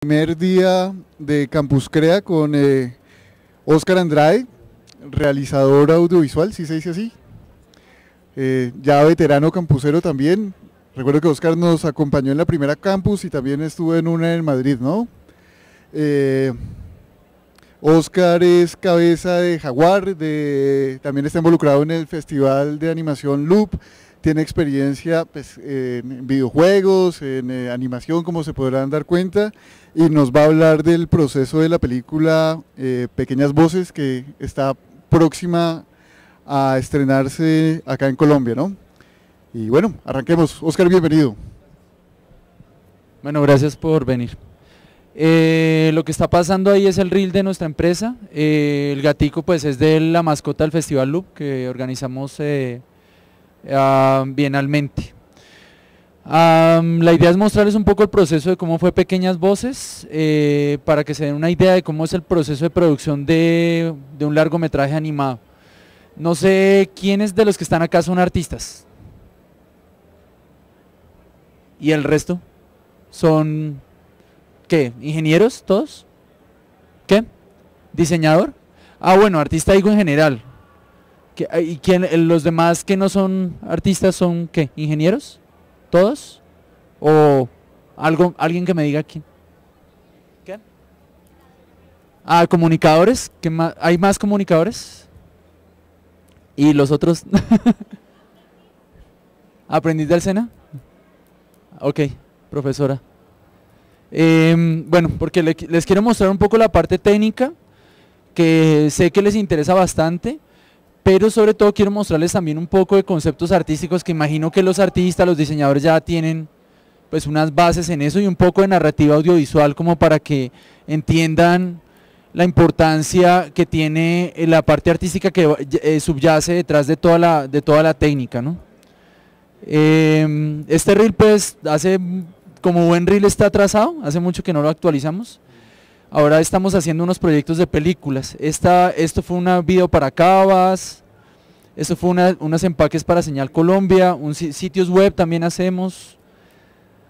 primer día de Campus Crea con Oscar Andrade, realizador audiovisual, si se dice así. Eh, ya veterano campusero también. Recuerdo que Oscar nos acompañó en la primera campus y también estuvo en una en Madrid, ¿no? Eh, Oscar es cabeza de Jaguar, de, también está involucrado en el Festival de Animación Loop, tiene experiencia pues, en videojuegos, en eh, animación, como se podrán dar cuenta, y nos va a hablar del proceso de la película Pequeñas Voces, que está próxima a estrenarse acá en Colombia, ¿no? Y bueno, arranquemos. Oscar, bienvenido. Bueno, gracias por venir. Eh, lo que está pasando ahí es el reel de nuestra empresa. Eh, el gatico pues es de la mascota del Festival Loop que organizamos eh, bienalmente. la idea es mostrarles un poco el proceso de cómo fue Pequeñas Voces, para que se den una idea de cómo es el proceso de producción de un largometraje animado. No sé quiénes de los que están acá son artistas. ¿Y el resto? ¿Son qué? ¿Ingenieros todos? ¿Qué? ¿Diseñador? Ah, bueno, artista digo en general. ¿Y quién, los demás que no son artistas son qué? ¿Ingenieros? ¿Todos? ¿O algo, alguien que me diga quién? ¿Qué? Ah, comunicadores. ¿Qué más? ¿Hay más comunicadores? ¿Y los otros? ¿Aprendiz del SENA? Ok, profesora. Em, bueno, porque les quiero mostrar un poco la parte técnica, que sé que les interesa bastante, pero sobre todo quiero mostrarles también un poco de conceptos artísticos que imagino que los artistas, los diseñadores ya tienen pues unas bases en eso y un poco de narrativa audiovisual como para que entiendan la importancia que tiene eh, la parte artística que eh, subyace detrás de toda la, de toda la técnica. ¿no? Em, este reel pues hace, como buen reel está atrasado, hace mucho que no lo actualizamos. Ahora estamos haciendo unos proyectos de películas. Esta, esto fue un video para Cabas, esto fue unos empaques para Señal Colombia, un sitios web también hacemos,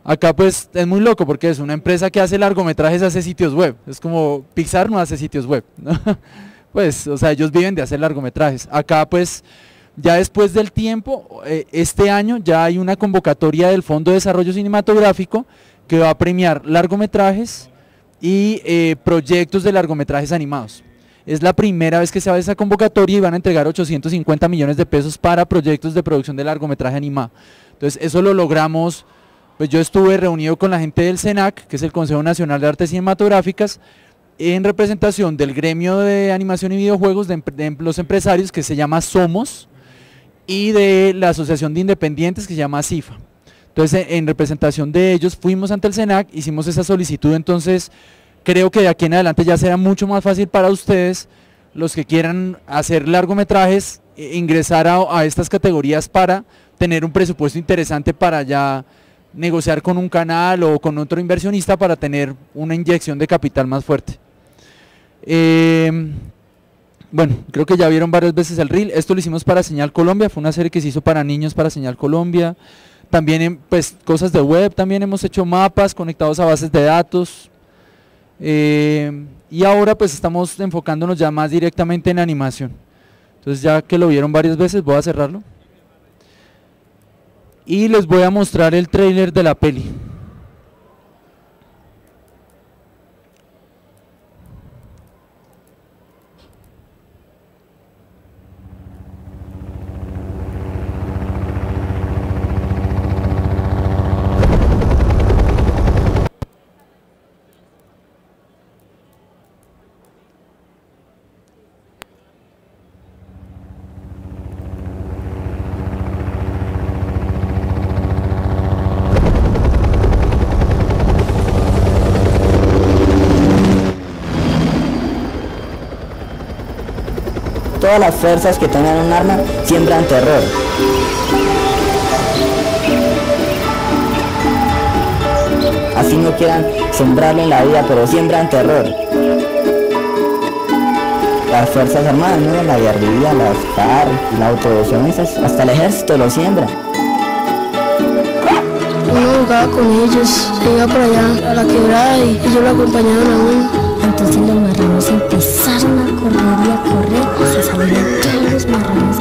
Acá pues es muy loco porque es una empresa que hace largometrajes, hace sitios web. Es como Pixar no hace sitios web. pues, o sea, ellos viven de hacer largometrajes. Acá pues ya después del tiempo, eh, este año ya hay una convocatoria del Fondo de Desarrollo Cinematográfico que va a premiar largometrajes y eh, proyectos de largometrajes animados. Es la primera vez que se va a esa convocatoria y van a entregar 850 millones de pesos para proyectos de producción de largometraje animado. Entonces eso lo logramos pues yo estuve reunido con la gente del CENAC, que es el Consejo Nacional de Artes Cinematográficas, en representación del gremio de animación y videojuegos de, los empresarios que se llama Somos y de la Asociación de Independientes que se llama CIFA. Entonces, en representación de ellos fuimos ante el CENAC, hicimos esa solicitud, entonces creo que de aquí en adelante ya será mucho más fácil para ustedes, los que quieran hacer largometrajes, e ingresar a, estas categorías para tener un presupuesto interesante para ya negociar con un canal o con otro inversionista para tener una inyección de capital más fuerte. Eh, bueno, creo que ya vieron varias veces el reel. Esto lo hicimos para Señal Colombia, fue una serie que se hizo para niños para Señal Colombia. También pues cosas de web, también hemos hecho mapas conectados a bases de datos. Eh, y ahora pues estamos enfocándonos ya más directamente en animación. Entonces ya que lo vieron varias veces, voy a cerrarlo y les voy a mostrar el trailer de la peli. Todas las fuerzas que tengan un arma siembran terror. Así no quieran sembrarle en la vida, pero siembran terror. Las Fuerzas Armadas, ¿no? la guerrilla, las FARC, la autodefensa, hasta el ejército lo siembra. uno jugaba con ellos, iba por allá a la quebrada y ellos lo acompañaban a uno. Entonces los marranos empezaron a correr y a correr, se salieron todos los marranos.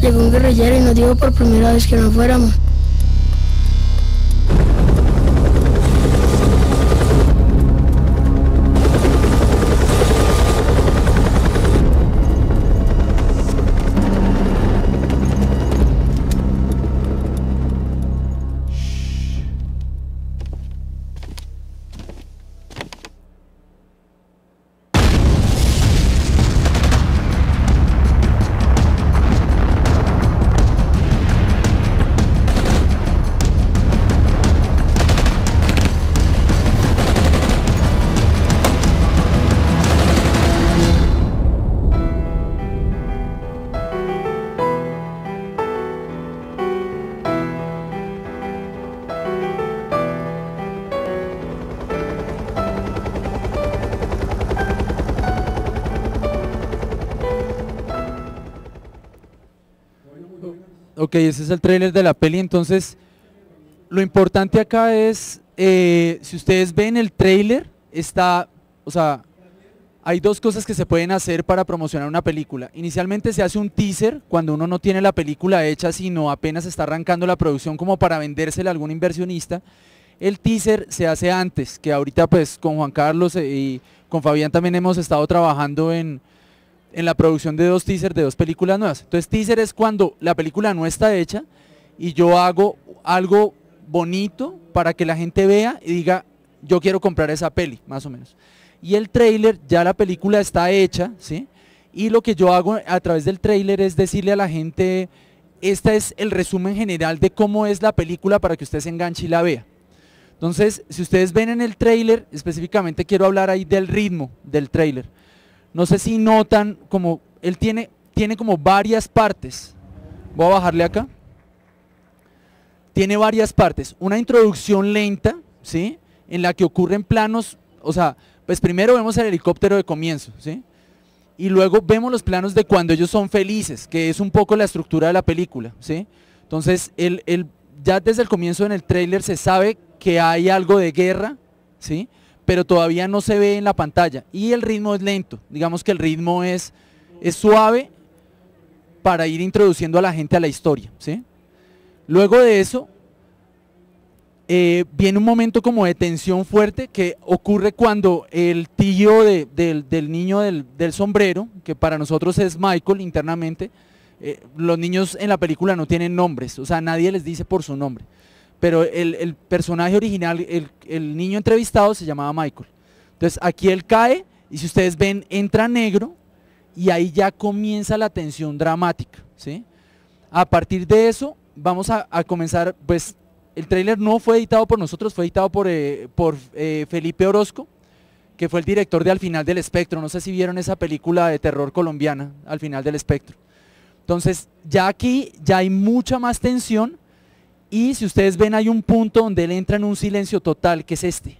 Llegó un guerrillero y nos dijo por primera vez que no fuéramos. Ok, ese es el tráiler de la peli, entonces lo importante acá es, eh, si ustedes ven el tráiler, está, o sea, hay dos cosas que se pueden hacer para promocionar una película. Inicialmente se hace un teaser cuando uno no tiene la película hecha, sino apenas está arrancando la producción como para vendérsela a algún inversionista. El teaser se hace antes, que ahorita pues con Juan Carlos eh, y con Fabián también hemos estado trabajando en, en la producción de dos teasers de dos películas nuevas. Entonces teaser es cuando la película no está hecha y yo hago algo bonito para que la gente vea y diga, yo quiero comprar esa peli, más o menos. Y el trailer, ya la película está hecha, ¿sí? Y lo que yo hago a través del trailer es decirle a la gente, este es el resumen general de cómo es la película para que usted se enganche y la vea. Entonces, si ustedes ven en el trailer, específicamente quiero hablar ahí del ritmo del trailer. No sé si notan como él tiene, tiene como varias partes. Voy a bajarle acá. Tiene varias partes. Una introducción lenta, ¿sí? En la que ocurren planos, o sea, pues primero vemos el helicóptero de comienzo, ¿sí? Y luego vemos los planos de cuando ellos son felices, que es un poco la estructura de la película, ¿sí? Entonces, el, el, ya desde el comienzo en el tráiler se sabe que hay algo de guerra, ¿sí? Pero todavía no se ve en la pantalla. Y el ritmo es lento, digamos que el ritmo es, es suave para ir introduciendo a la gente a la historia. ¿sí? Luego de eso, eh, viene un momento como de tensión fuerte que ocurre cuando el tío de, del, del, niño del, del, sombrero, que para nosotros es Michael internamente, eh, los niños en la película no tienen nombres, o sea, nadie les dice por su nombre pero el, el personaje original, el, el, niño entrevistado se llamaba Michael. Entonces aquí él cae y si ustedes ven, entra negro y ahí ya comienza la tensión dramática. ¿sí? A partir de eso vamos a, a comenzar, pues el tráiler no fue editado por nosotros, fue editado por, eh, por eh, Felipe Orozco, que fue el director de Al final del espectro. No sé si vieron esa película de terror colombiana, Al final del espectro. Entonces ya aquí ya hay mucha más tensión y si ustedes ven hay un punto donde él entra en un silencio total, que es este.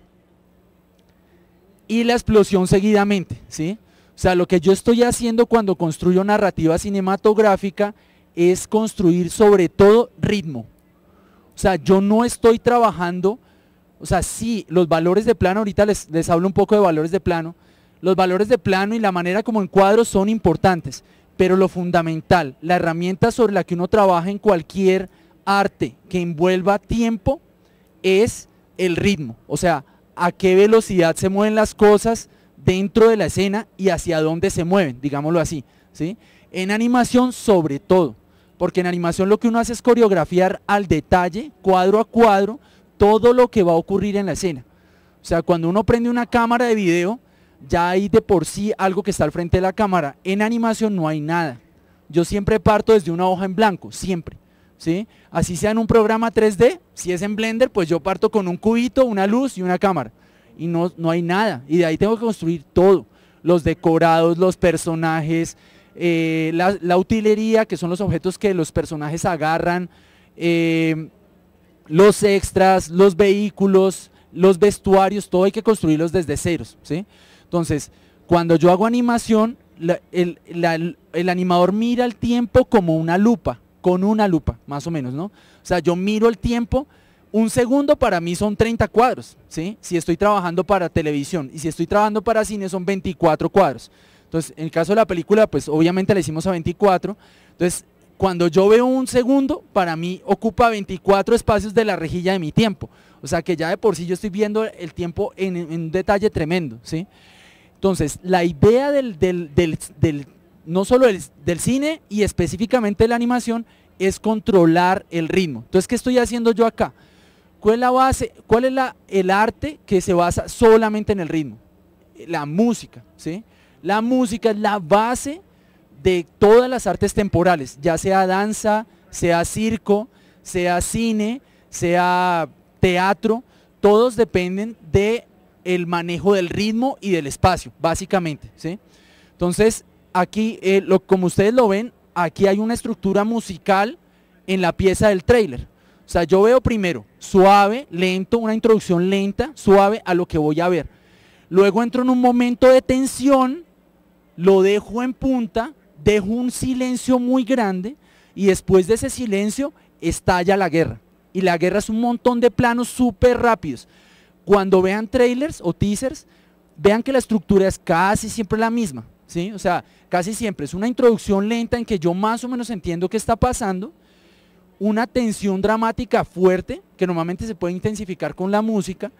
Y la explosión seguidamente, ¿sí? O sea, lo que yo estoy haciendo cuando construyo narrativa cinematográfica es construir sobre todo ritmo. O sea, yo no estoy trabajando, o sea, sí, los valores de plano, ahorita les, les hablo un poco de valores de plano, los valores de plano y la manera como encuadro son importantes, pero lo fundamental, la herramienta sobre la que uno trabaja en cualquier arte que envuelva tiempo es el ritmo, o sea, a qué velocidad se mueven las cosas dentro de la escena y hacia dónde se mueven, digámoslo así, ¿sí? En animación sobre todo, porque en animación lo que uno hace es coreografiar al detalle, cuadro a cuadro, todo lo que va a ocurrir en la escena. O sea, cuando uno prende una cámara de video, ya hay de por sí algo que está al frente de la cámara. En animación no hay nada. Yo siempre parto desde una hoja en blanco, siempre. ¿Sí? Así sea en un programa 3D, si es en Blender, pues yo parto con un cubito, una luz y una cámara. Y no, no hay nada. Y de ahí tengo que construir todo. Los decorados, los personajes, eh, la, utilería, que son los objetos que los personajes agarran, eh, los extras, los vehículos, los vestuarios, todo hay que construirlos desde ceros. ¿sí? Entonces, cuando yo hago animación, el, el animador mira el tiempo como una lupa, con una lupa, más o menos, ¿no? O sea, yo miro el tiempo, un segundo para mí son 30 cuadros, ¿sí? Si estoy trabajando para televisión y si estoy trabajando para cine son 24 cuadros. Entonces, en el caso de la película, pues obviamente la hicimos a 24. Entonces, cuando yo veo un segundo, para mí ocupa 24 espacios de la rejilla de mi tiempo. O sea que ya de por sí yo estoy viendo el tiempo en, un detalle tremendo, ¿sí? Entonces, la idea del- del- no solo del, del cine y específicamente de la animación es controlar el ritmo. Entonces, ¿qué estoy haciendo yo acá? ¿Cuál es la base? ¿Cuál es la, el arte que se basa solamente en el ritmo? La música, ¿sí? La música es la base de todas las artes temporales, ya sea danza, sea circo, sea cine, sea teatro, todos dependen de el manejo del ritmo y del espacio, básicamente, ¿sí? Entonces, aquí, eh, como ustedes lo ven, aquí hay una estructura musical en la pieza del trailer. O sea, yo veo primero suave, lento, una introducción lenta, suave a lo que voy a ver. Luego entro en un momento de tensión, lo dejo en punta, dejo un silencio muy grande y después de ese silencio estalla la guerra. Y la guerra es un montón de planos súper rápidos. Cuando vean trailers o teasers, vean que la estructura es casi siempre la misma. ¿Sí? O sea, casi siempre es una introducción lenta en que yo más o menos entiendo qué está pasando, una tensión dramática fuerte, que normalmente se puede intensificar con la música,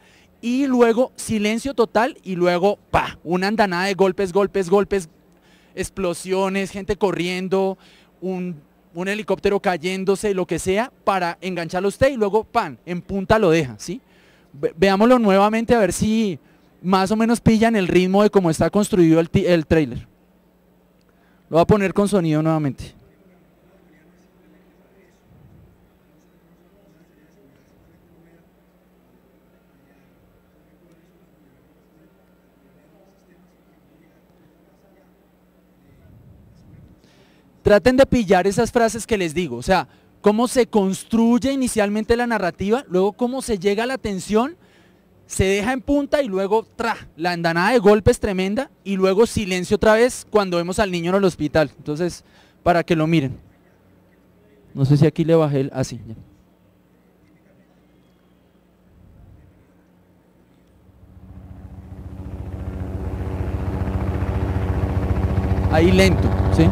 y luego silencio total y luego pa, una andanada de golpes, golpes, golpes, explosiones, gente corriendo, un, un helicóptero cayéndose, lo que sea, para engancharlo a usted y luego pan, en punta lo deja, ¿sí? Ve- veámoslo nuevamente a ver si más o menos pillan el ritmo de cómo está construido el, el trailer. Lo voy a poner con sonido nuevamente. traten de pillar esas frases que les digo, o sea, cómo se construye inicialmente la narrativa, luego cómo se llega a la tensión, se deja en punta y luego tra, la andanada de golpes tremenda y luego silencio otra vez cuando vemos al niño en el hospital. Entonces, para que lo miren. No sé si aquí le bajé el así. ya. Ahí lento, ¿sí?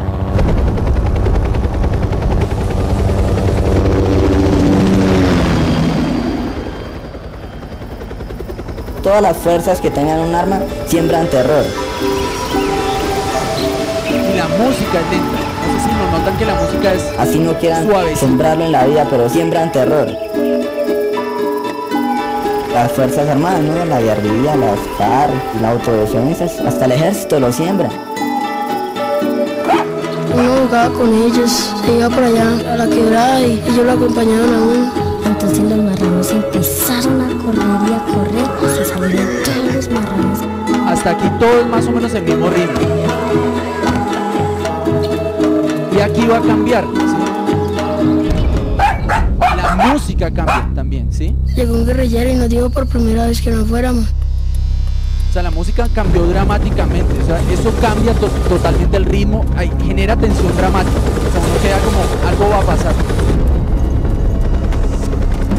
Todas las fuerzas que tengan un arma siembran terror. Y la música es lenta. No sé si nos notan que la música es Así no quieran sembrarlo en la vida, pero siembran terror. Las Fuerzas Armadas, ¿no? La guerrilla, las FARC, la autodefensa, hasta el ejército lo siembra. Uno jugaba con ellos, se iba por allá a la quebrada y ellos lo acompañaban a uno. Entonces los marranos empezaron a correr y a correr hasta salieron todos los marranos. hasta aquí todo es más o menos el mismo ritmo. Y aquí va a cambiar. ¿sí? La música cambia también, ¿sí? Llegó un guerrillero y nos dijo por primera vez que no fuéramos. O sea, la música cambió dramáticamente. O sea, eso cambia to- totalmente el ritmo, ahí genera tensión dramática. O sea, uno queda como algo va a pasar.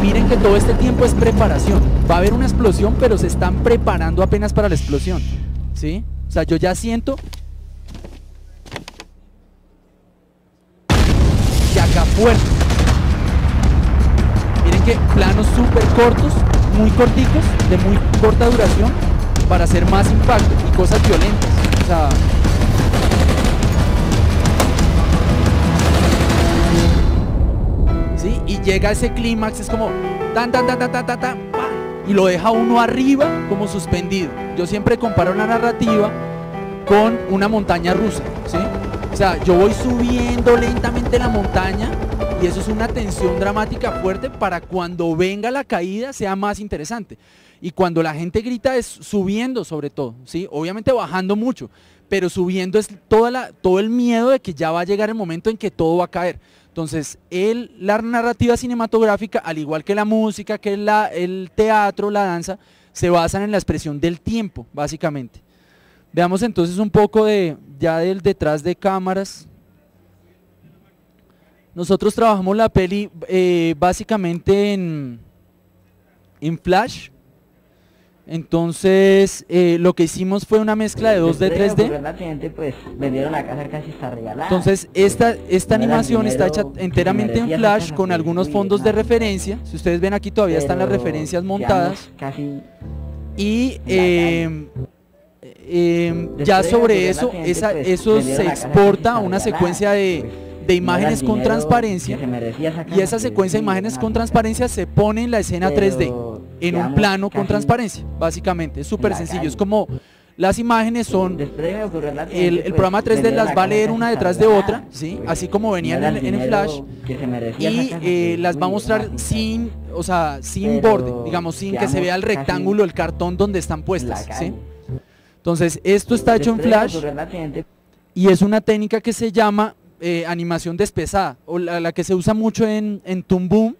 Miren que todo este tiempo es preparación. Va a haber una explosión, pero se están preparando apenas para la explosión. ¿Sí? O sea, yo ya siento y acá fuerte. Miren que planos súper cortos, muy corticos, de muy corta duración, para hacer más impacto y cosas violentas. O sea, Y llega ese clímax, es como tan, tan, tan, tan, tan, tan, y lo deja uno arriba como suspendido. Yo siempre comparo la narrativa con una montaña rusa. O sea, yo voy subiendo lentamente la montaña y eso es una tensión dramática fuerte para cuando venga la caída sea más interesante. Y cuando la gente grita es subiendo sobre todo. Obviamente bajando mucho, pero subiendo es toda todo el miedo de que ya va a llegar el momento en que todo va a caer. Entonces, el, la narrativa cinematográfica, al igual que la música, que la, el teatro, la danza, se basan en la expresión del tiempo, básicamente. Veamos entonces un poco de ya del detrás de cámaras. Nosotros trabajamos la peli eh, básicamente en, en Flash. Entonces, eh, lo que hicimos fue una mezcla de 2D, 3D. Pues, vendieron la casa casi está regalada. Entonces, esta, esta animación está hecha enteramente en Flash con algunos fondos de referencia. Si ustedes ven aquí todavía están las referencias montadas. Casi y eh, eh, ya sobre eso, esa, pues, eso se exporta a una secuencia de, pues, de imágenes con transparencia y esa secuencia de imágenes con transparencia se pone en la escena 3D, en un plano con transparencia, básicamente. Es súper sencillo, es como las imágenes son, el, el, programa 3D las va a leer una detrás de otra, ¿sí? así como venían en, en el flash, y eh, las va a mostrar sin, o sea, sin borde, digamos, sin que se vea el rectángulo, el cartón donde están puestas. ¿sí? Entonces, esto está hecho en flash y es una técnica que se llama eh, animación despesada, o la, la, que se usa mucho en, en Toon Boom,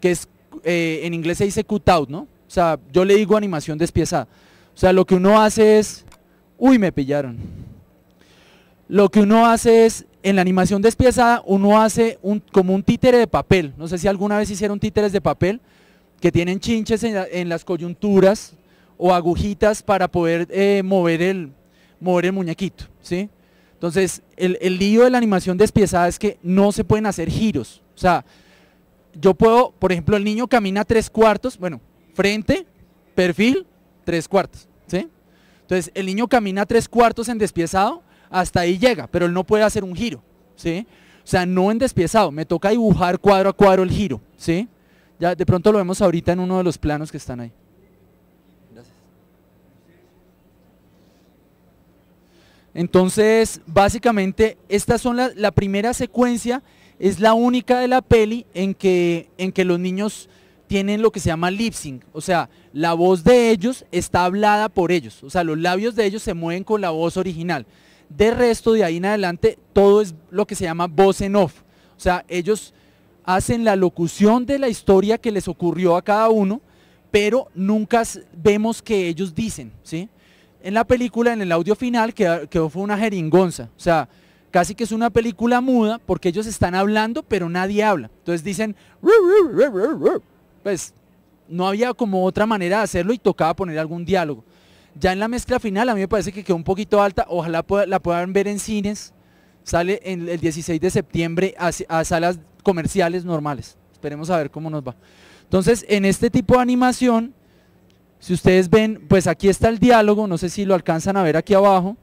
que es, eh, en inglés se dice cutout, ¿no? O sea, yo le digo animación despiezada. O sea, lo que uno hace es, uy, me pillaron. Lo que uno hace es, en la animación despiezada, uno hace un, como un títere de papel. No sé si alguna vez hicieron títeres de papel que tienen chinches en, las coyunturas o agujitas para poder eh, mover, el, mover el muñequito, ¿sí? Entonces, el, el lío de la animación despiezada es que no se pueden hacer giros. O sea, yo puedo, por ejemplo, el niño camina tres cuartos, bueno, frente, perfil, tres cuartos, ¿sí? Entonces, el niño camina tres cuartos en despiezado, hasta ahí llega, pero él no puede hacer un giro, ¿sí? O sea, no en despiezado, me toca dibujar cuadro a cuadro el giro, ¿sí? Ya de pronto lo vemos ahorita en uno de los planos que están ahí. Gracias. Entonces, básicamente, estas son la, la primera secuencia, es la única de la peli en que, en que los niños tienen lo que se llama lip sync, o sea, la voz de ellos está hablada por ellos, o sea, los labios de ellos se mueven con la voz original. De resto, de ahí en adelante, todo es lo que se llama voz en off, o sea, ellos hacen la locución de la historia que les ocurrió a cada uno, pero nunca vemos que ellos dicen, ¿sí? En la película, en el audio final, que, fue una jeringonza, o sea, casi que es una película muda porque ellos están hablando, pero nadie habla. Entonces dicen, pues no había como otra manera de hacerlo y tocaba poner algún diálogo. Ya en la mezcla final a mí me parece que quedó un poquito alta, ojalá la puedan ver en cines, sale el 16 de septiembre a, a salas comerciales normales. Esperemos a ver cómo nos va. Entonces, en este tipo de animación, si ustedes ven, pues aquí está el diálogo, no sé si lo alcanzan a ver aquí abajo.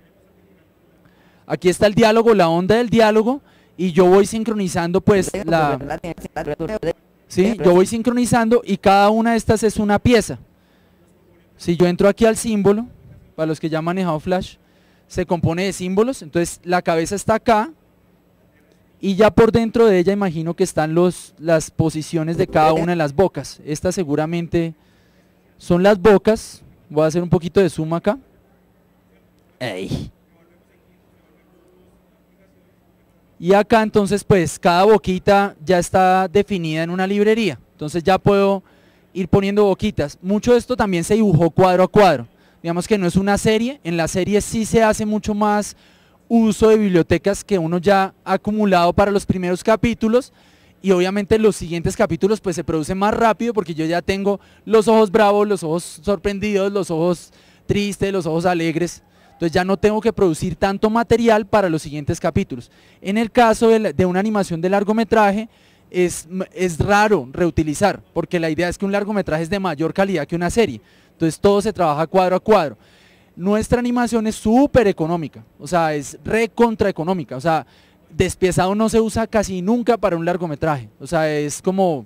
Aquí está el diálogo, la onda del diálogo, y yo voy sincronizando pues la... ¿sí? Yo voy sincronizando y cada una de estas es una pieza. Si yo entro aquí al símbolo, para los que ya han manejado Flash, se compone de símbolos, entonces la cabeza está acá, y ya por dentro de ella imagino que están los, las posiciones de cada una de las bocas. Estas seguramente son las bocas. Voy a hacer un poquito de zoom acá. Ey. Y acá entonces pues cada boquita ya está definida en una librería. Entonces ya puedo ir poniendo boquitas. Mucho de esto también se dibujó cuadro a cuadro. Digamos que no es una serie. En la serie sí se hace mucho más uso de bibliotecas que uno ya ha acumulado para los primeros capítulos y obviamente los siguientes capítulos pues se producen más rápido porque yo ya tengo los ojos bravos, los ojos sorprendidos, los ojos tristes, los ojos alegres. Entonces ya no tengo que producir tanto material para los siguientes capítulos. En el caso de, una animación de largometraje, es, es, raro reutilizar, porque la idea es que un largometraje es de mayor calidad que una serie. Entonces todo se trabaja cuadro a cuadro. Nuestra animación es súper económica, o sea, es recontra económica. O sea, despiezado no se usa casi nunca para un largometraje. O sea, es como,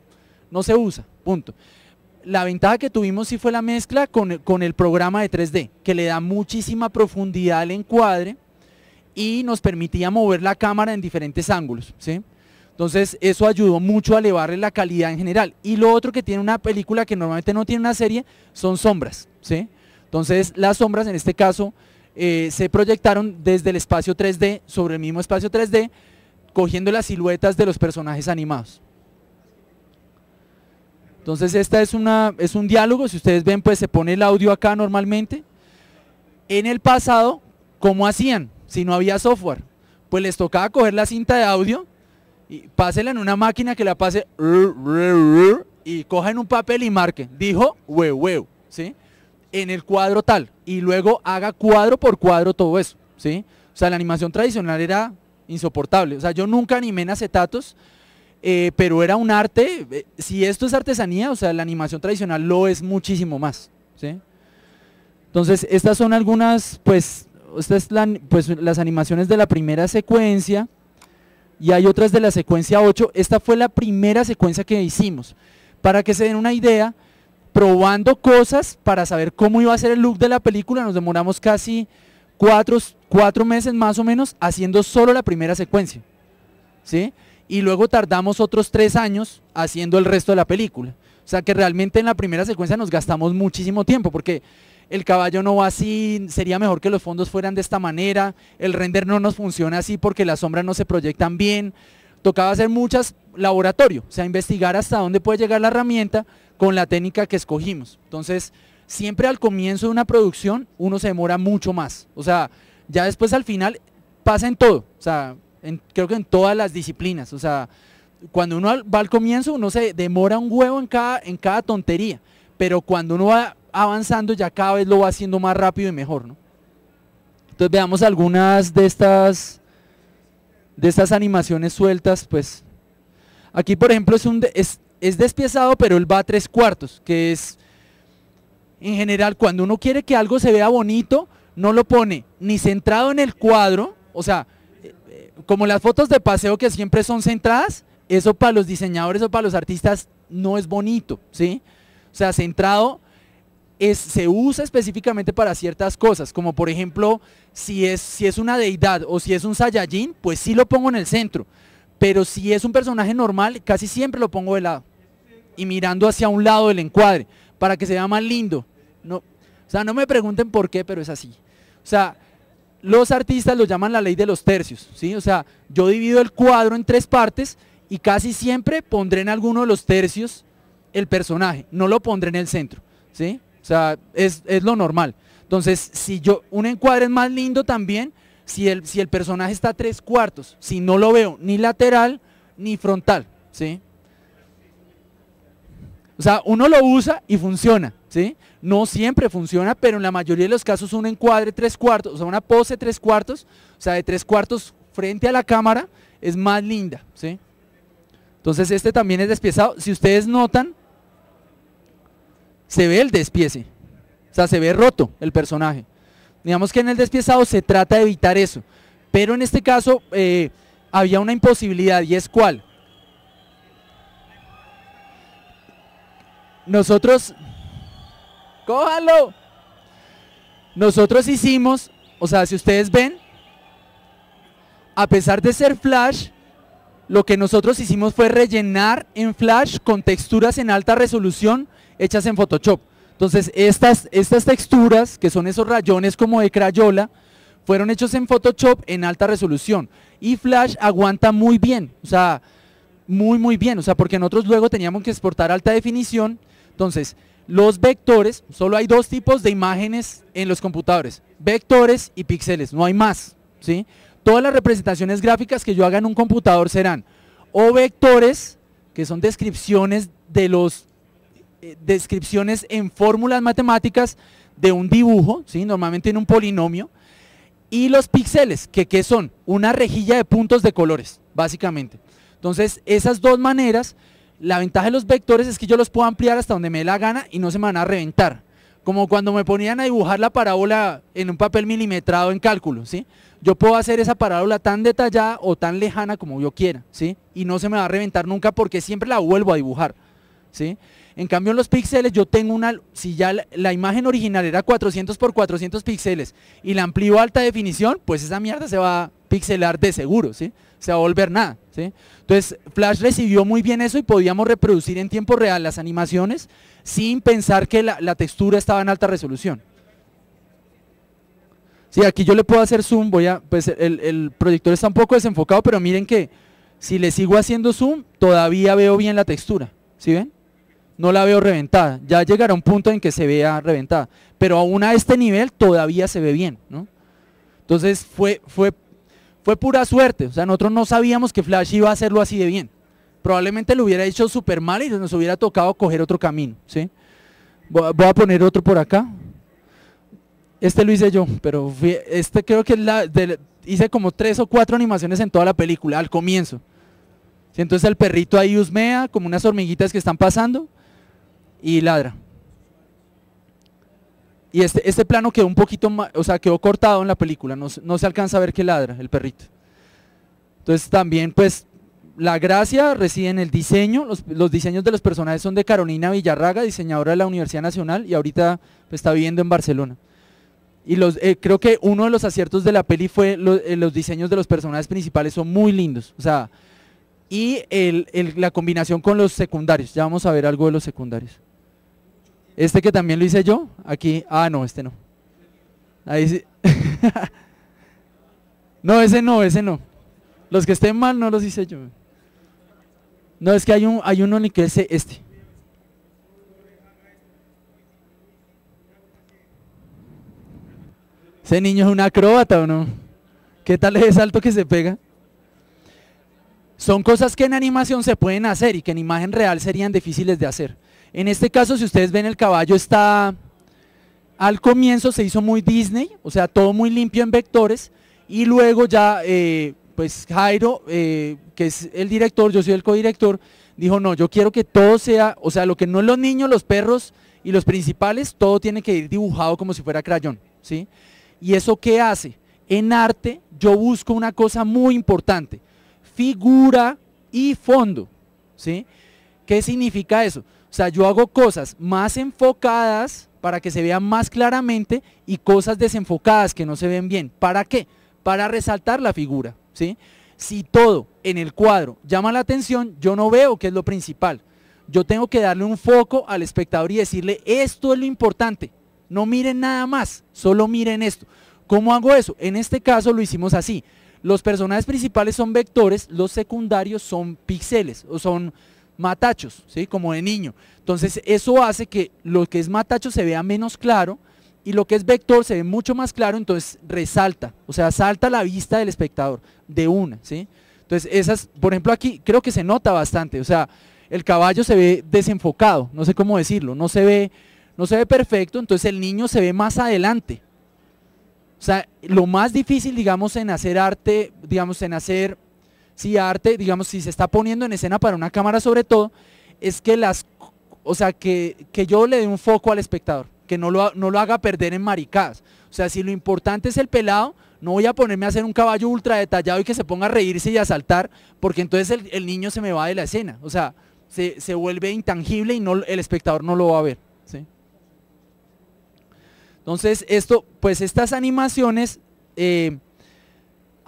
no se usa, punto la ventaja que tuvimos sí fue la mezcla con, con, el programa de 3D, que le da muchísima profundidad al encuadre y nos permitía mover la cámara en diferentes ángulos. ¿sí? Entonces eso ayudó mucho a elevarle la calidad en general. Y lo otro que tiene una película que normalmente no tiene una serie son sombras. ¿sí? Entonces las sombras en este caso eh, se proyectaron desde el espacio 3D sobre el mismo espacio 3D, cogiendo las siluetas de los personajes animados. Entonces esta es, una, es un diálogo, si ustedes ven pues se pone el audio acá normalmente. En el pasado, ¿Cómo hacían si no había software? Pues les tocaba coger la cinta de audio y pásela en una máquina que la pase y coja en un papel y marque. Dijo huevo, huevo, ¿sí? En el cuadro tal. Y luego haga cuadro por cuadro todo eso, ¿sí? O sea, la animación tradicional era insoportable. O sea, yo nunca animé en acetatos, eh, pero era un arte. eh, si esto es artesanía, o sea, la animación tradicional lo es muchísimo más, ¿sí? Entonces, estas son algunas, pues, esta es la- pues, las animaciones de la primera secuencia y hay otras de la secuencia 8. Esta fue la primera secuencia que hicimos. Para que se den una idea, probando cosas para saber cómo iba a ser el look de la película, nos demoramos casi cuatro, cuatro meses más o menos haciendo solo la primera secuencia. ¿sí? Y luego tardamos otros tres años haciendo el resto de la película. O sea que realmente en la primera secuencia nos gastamos muchísimo tiempo porque el caballo no va así, sería mejor que los fondos fueran de esta manera, el render no nos funciona así porque las sombras no se proyectan bien. Tocaba hacer muchas laboratorio, o sea, investigar hasta dónde puede llegar la herramienta con la técnica que escogimos. Entonces, siempre al comienzo de una producción uno se demora mucho más. O sea, ya después al final pasa en todo. O sea, creo que en todas las disciplinas. O sea, cuando uno va al comienzo uno se demora un huevo en cada, en cada tontería. Pero cuando uno va avanzando ya cada vez lo va haciendo más rápido y mejor, ¿no? Entonces veamos algunas de estas de estas animaciones sueltas, pues aquí por ejemplo es un es, es despiezado, pero él va a tres cuartos, que es en general cuando uno quiere que algo se vea bonito, no lo pone ni centrado en el cuadro, o sea, como las fotos de paseo que siempre son centradas, eso para los diseñadores o para los artistas no es bonito, ¿sí? O sea, centrado es, se usa específicamente para ciertas cosas, como por ejemplo, si es, si es una deidad o si es un Saiyajin, pues sí lo pongo en el centro. Pero si es un personaje normal, casi siempre lo pongo de lado. Y mirando hacia un lado del encuadre, para que se vea más lindo. No, o sea, no me pregunten por qué, pero es así. O sea, los artistas lo llaman la ley de los tercios, ¿sí? O sea, yo divido el cuadro en tres partes y casi siempre pondré en alguno de los tercios el personaje, no lo pondré en el centro, ¿sí? O sea, es, es lo normal. Entonces, si yo, un encuadre es más lindo también, si el, si el personaje está tres cuartos, si no lo veo ni lateral ni frontal, ¿sí? O sea, uno lo usa y funciona, ¿sí? No siempre funciona, pero en la mayoría de los casos un encuadre tres cuartos, o sea, una pose tres cuartos, o sea, de tres cuartos frente a la cámara es más linda, ¿sí? Entonces este también es despiezado. Si ustedes notan, se ve el despiece. O sea, se ve roto el personaje. Digamos que en el despiezado se trata de evitar eso. Pero en este caso eh, había una imposibilidad y es cuál. Nosotros... ¡Cójalo! Nosotros hicimos, o sea, si ustedes ven, a pesar de ser flash, lo que nosotros hicimos fue rellenar en flash con texturas en alta resolución hechas en Photoshop. Entonces, estas, estas texturas, que son esos rayones como de crayola, fueron hechos en Photoshop en alta resolución. Y Flash aguanta muy bien, o sea, muy, muy bien. O sea, porque nosotros luego teníamos que exportar alta definición. Entonces, los vectores, solo hay dos tipos de imágenes en los computadores, vectores y píxeles, no hay más. ¿sí? Todas las representaciones gráficas que yo haga en un computador serán o vectores, que son descripciones de los eh, descripciones en fórmulas matemáticas de un dibujo, ¿sí? normalmente en un polinomio, y los píxeles, que ¿qué son? Una rejilla de puntos de colores, básicamente. Entonces, esas dos maneras, la ventaja de los vectores es que yo los puedo ampliar hasta donde me dé la gana y no se me van a reventar. Como cuando me ponían a dibujar la parábola en un papel milimetrado en cálculo, ¿sí? Yo puedo hacer esa parábola tan detallada o tan lejana como yo quiera, ¿sí? Y no se me va a reventar nunca porque siempre la vuelvo a dibujar, ¿sí? En cambio en los píxeles yo tengo una, si ya la, la imagen original era 400 por 400 píxeles y la amplío a alta definición, pues esa mierda se va a pixelar de seguro, ¿sí? Se va a volver nada, ¿sí? Entonces Flash recibió muy bien eso y podíamos reproducir en tiempo real las animaciones sin pensar que la, textura estaba en alta resolución. Sí, aquí yo le puedo hacer zoom, voy a, pues el, el proyector está un poco desenfocado, pero miren que si le sigo haciendo zoom, todavía veo bien la textura, ¿sí ven? no la veo reventada. Ya llegará un punto en que se vea reventada. Pero aún a este nivel todavía se ve bien. ¿no? Entonces fue, fue, fue pura suerte. O sea, nosotros no sabíamos que Flash iba a hacerlo así de bien. Probablemente lo hubiera hecho súper mal y nos hubiera tocado coger otro camino. ¿sí? Voy a poner otro por acá. Este lo hice yo, pero este creo que es hice como tres o cuatro animaciones en toda la película, al comienzo. Sí, entonces el perrito ahí husmea, como unas hormiguitas que están pasando, y ladra. Y este, este plano quedó un poquito más, o sea, quedó cortado en la película, no, se- alcanza a ver que ladra el perrito. Entonces también, pues, la gracia reside en el diseño, los, diseños de los personajes son de Carolina Villarraga, diseñadora de la Universidad Nacional, y ahorita pues, está viviendo en Barcelona. Y los, eh, creo que uno de los aciertos de la peli fue lo- eh, los diseños de los personajes principales son muy lindos. O sea, y el- la combinación con los secundarios. Ya vamos a ver algo de los secundarios. Este que también lo hice yo, aquí. Ah, no, este no. Ahí sí. no, ese no, ese no. Los que estén mal no los hice yo. No, es que hay, un, hay uno en que es este. ¿Ese niño es un acróbata o no? ¿Qué tal ese salto que se pega? Son cosas que en animación se pueden hacer y que en imagen real serían difíciles de hacer. En este caso, si ustedes ven el caballo está al comienzo se hizo muy Disney, o sea, todo muy limpio en vectores y luego ya, eh, pues Jairo, eh, que es el director, yo soy el codirector, dijo, no, yo quiero que todo sea, o sea, lo que no es los niños, los perros y los principales, todo tiene que ir dibujado como si fuera crayón, ¿sí? ¿Y eso qué hace? En arte yo busco una cosa muy importante, figura y fondo, ¿sí? ¿Qué significa eso? O sea, yo hago cosas más enfocadas para que se vean más claramente y cosas desenfocadas que no se ven bien. ¿Para qué? Para resaltar la figura, ¿sí? Si todo en el cuadro llama la atención, yo no veo que es lo principal. Yo tengo que darle un foco al espectador y decirle, esto es lo importante. No miren nada más, solo miren esto. ¿Cómo hago eso? En este caso lo hicimos así. Los personajes principales son vectores, los secundarios son píxeles o son matachos, ¿sí? Como de niño. Entonces eso hace que lo que es matacho se vea menos claro y lo que es vector se ve mucho más claro, entonces resalta, o sea, salta la vista del espectador de una, ¿sí? Entonces esas, por ejemplo aquí creo que se nota bastante, o sea, el caballo se ve desenfocado, no sé cómo decirlo, no se ve, no se ve perfecto, entonces el niño se ve más adelante. O sea, lo más difícil, digamos, en hacer arte, digamos, en hacer, sí, arte, digamos, si se está poniendo en escena para una cámara sobre todo, es que las, o sea, que, que yo le dé un foco al espectador, que no lo, no lo haga perder en maricadas. O sea, si lo importante es el pelado, no voy a ponerme a hacer un caballo ultra detallado y que se ponga a reírse y a saltar, porque entonces el, el niño se me va de la escena. O sea, se, se vuelve intangible y no, el espectador no lo va a ver. ¿sí? Entonces, esto, pues estas animaciones, eh,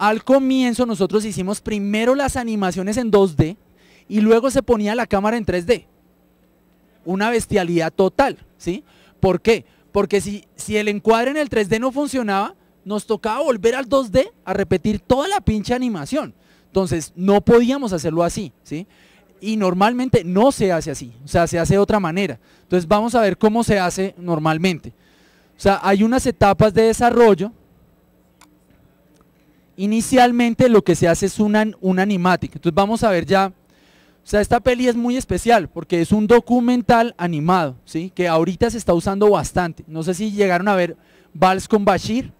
al comienzo nosotros hicimos primero las animaciones en 2D y luego se ponía la cámara en 3D. Una bestialidad total, ¿sí? ¿Por qué? Porque si, si el encuadre en el 3D no funcionaba, nos tocaba volver al 2D a repetir toda la pinche animación. Entonces, no podíamos hacerlo así, ¿sí? Y normalmente no se hace así, o sea, se hace de otra manera. Entonces, vamos a ver cómo se hace normalmente. O sea, hay unas etapas de desarrollo. Inicialmente lo que se hace es una, una animática. Entonces vamos a ver ya. O sea, esta peli es muy especial porque es un documental animado, ¿sí? Que ahorita se está usando bastante. No sé si llegaron a ver Vals con Bashir,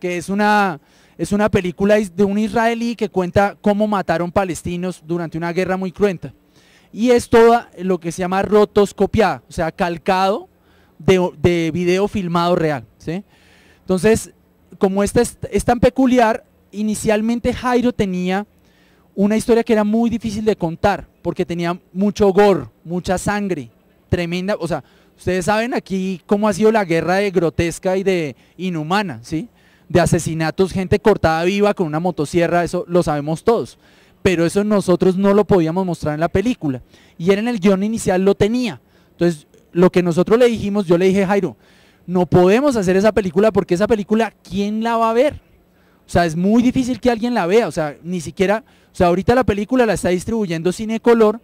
que es una, es una película de un israelí que cuenta cómo mataron palestinos durante una guerra muy cruenta. Y es toda lo que se llama rotoscopiada, o sea, calcado de, de video filmado real. ¿sí? Entonces, como esta es, es tan peculiar, inicialmente Jairo tenía una historia que era muy difícil de contar, porque tenía mucho gore, mucha sangre, tremenda, o sea, ustedes saben aquí cómo ha sido la guerra de grotesca y de inhumana, ¿sí? De asesinatos, gente cortada viva con una motosierra, eso lo sabemos todos. Pero eso nosotros no lo podíamos mostrar en la película. Y él en el guion inicial lo tenía. Entonces, lo que nosotros le dijimos, yo le dije, Jairo, no podemos hacer esa película porque esa película, ¿quién la va a ver? O sea, es muy difícil que alguien la vea. O sea, ni siquiera, o sea, ahorita la película la está distribuyendo Cinecolor,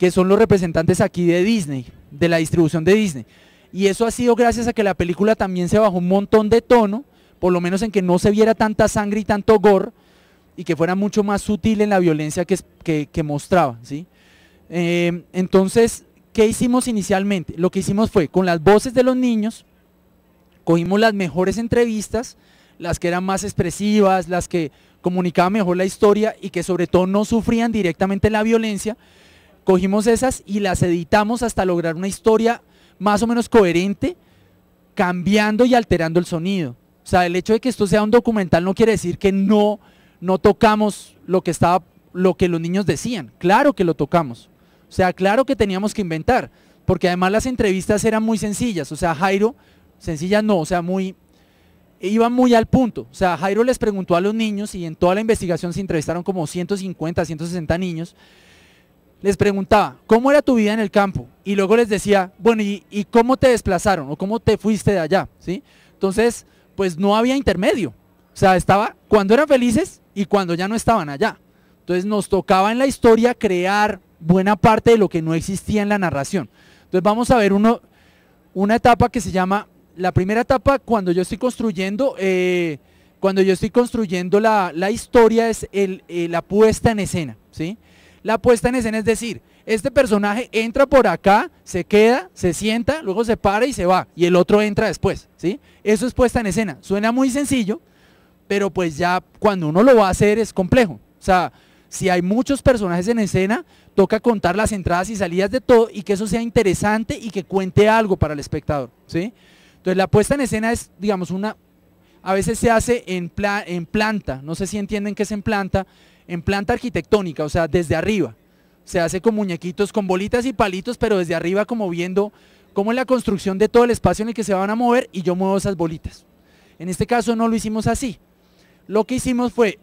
que son los representantes aquí de Disney, de la distribución de Disney. Y eso ha sido gracias a que la película también se bajó un montón de tono, por lo menos en que no se viera tanta sangre y tanto gore, y que fuera mucho más sutil en la violencia que, que, mostraba. ¿sí? Eh, entonces, ¿qué hicimos inicialmente? Lo que hicimos fue, con las voces de los niños, cogimos las mejores entrevistas, las que eran más expresivas, las que comunicaban mejor la historia y que sobre todo no sufrían directamente la violencia, cogimos esas y las editamos hasta lograr una historia más o menos coherente, cambiando y alterando el sonido. O sea, el hecho de que esto sea un documental no quiere decir que no, no tocamos lo que estaba, lo que los niños decían. Claro que lo tocamos. O sea, claro que teníamos que inventar, porque además las entrevistas eran muy sencillas. O sea, Jairo, sencillas no, o sea, muy, iban muy al punto. O sea, Jairo les preguntó a los niños y en toda la investigación se entrevistaron como 150, 160 niños. Les preguntaba, ¿cómo era tu vida en el campo? Y luego les decía, bueno, ¿y, cómo te desplazaron? ¿O cómo te fuiste de allá? ¿Sí? Entonces, pues no había intermedio. O sea, estaba cuando eran felices y cuando ya no estaban allá. Entonces nos tocaba en la historia crear buena parte de lo que no existía en la narración. Entonces vamos a ver una etapa que se llama, la primera etapa cuando yo estoy construyendo, eh, cuando yo estoy construyendo la, la historia es eh, la puesta en escena. ¿sí? La puesta en escena es decir, este personaje entra por acá, se queda, se sienta, luego se para y se va, y el otro entra después. ¿sí? Eso es puesta en escena. Suena muy sencillo, pero pues ya cuando uno lo va a hacer es complejo. O sea, si hay muchos personajes en escena, toca contar las entradas y salidas de todo y que eso sea interesante y que cuente algo para el espectador. ¿sí? Entonces la puesta en escena es, digamos, una, a veces se hace en, en planta, no sé si entienden qué es en planta, en planta arquitectónica, o sea, desde arriba. Se hace con muñequitos, con bolitas y palitos, pero desde arriba como viendo cómo es la construcción de todo el espacio en el que se van a mover y yo muevo esas bolitas. En este caso no lo hicimos así. Lo que hicimos fue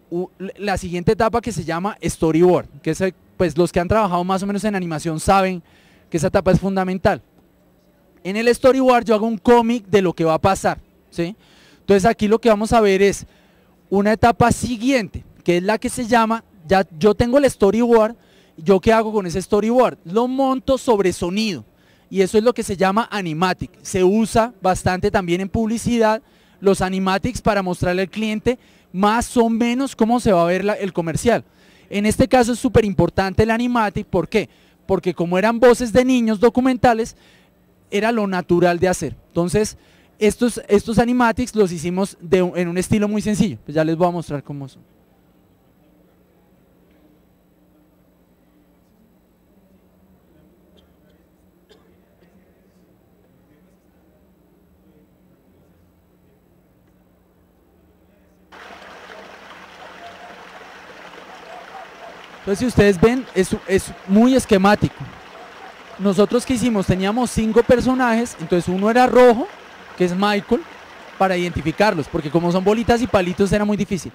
la siguiente etapa que se llama storyboard, que es, pues los que han trabajado más o menos en animación saben que esa etapa es fundamental. En el storyboard yo hago un cómic de lo que va a pasar, ¿sí? Entonces aquí lo que vamos a ver es una etapa siguiente, que es la que se llama, ya yo tengo el storyboard, ¿yo qué hago con ese storyboard? Lo monto sobre sonido y eso es lo que se llama animatic. Se usa bastante también en publicidad los animatics para mostrarle al cliente más o menos cómo se va a ver el comercial. En este caso es súper importante el animatic, ¿por qué? Porque como eran voces de niños documentales, era lo natural de hacer. Entonces, estos, estos animatics los hicimos de, en un estilo muy sencillo. Pues ya les voy a mostrar cómo son. Entonces si ustedes ven, es, es muy esquemático. Nosotros que hicimos, teníamos cinco personajes, entonces uno era rojo, que es Michael, para identificarlos, porque como son bolitas y palitos era muy difícil.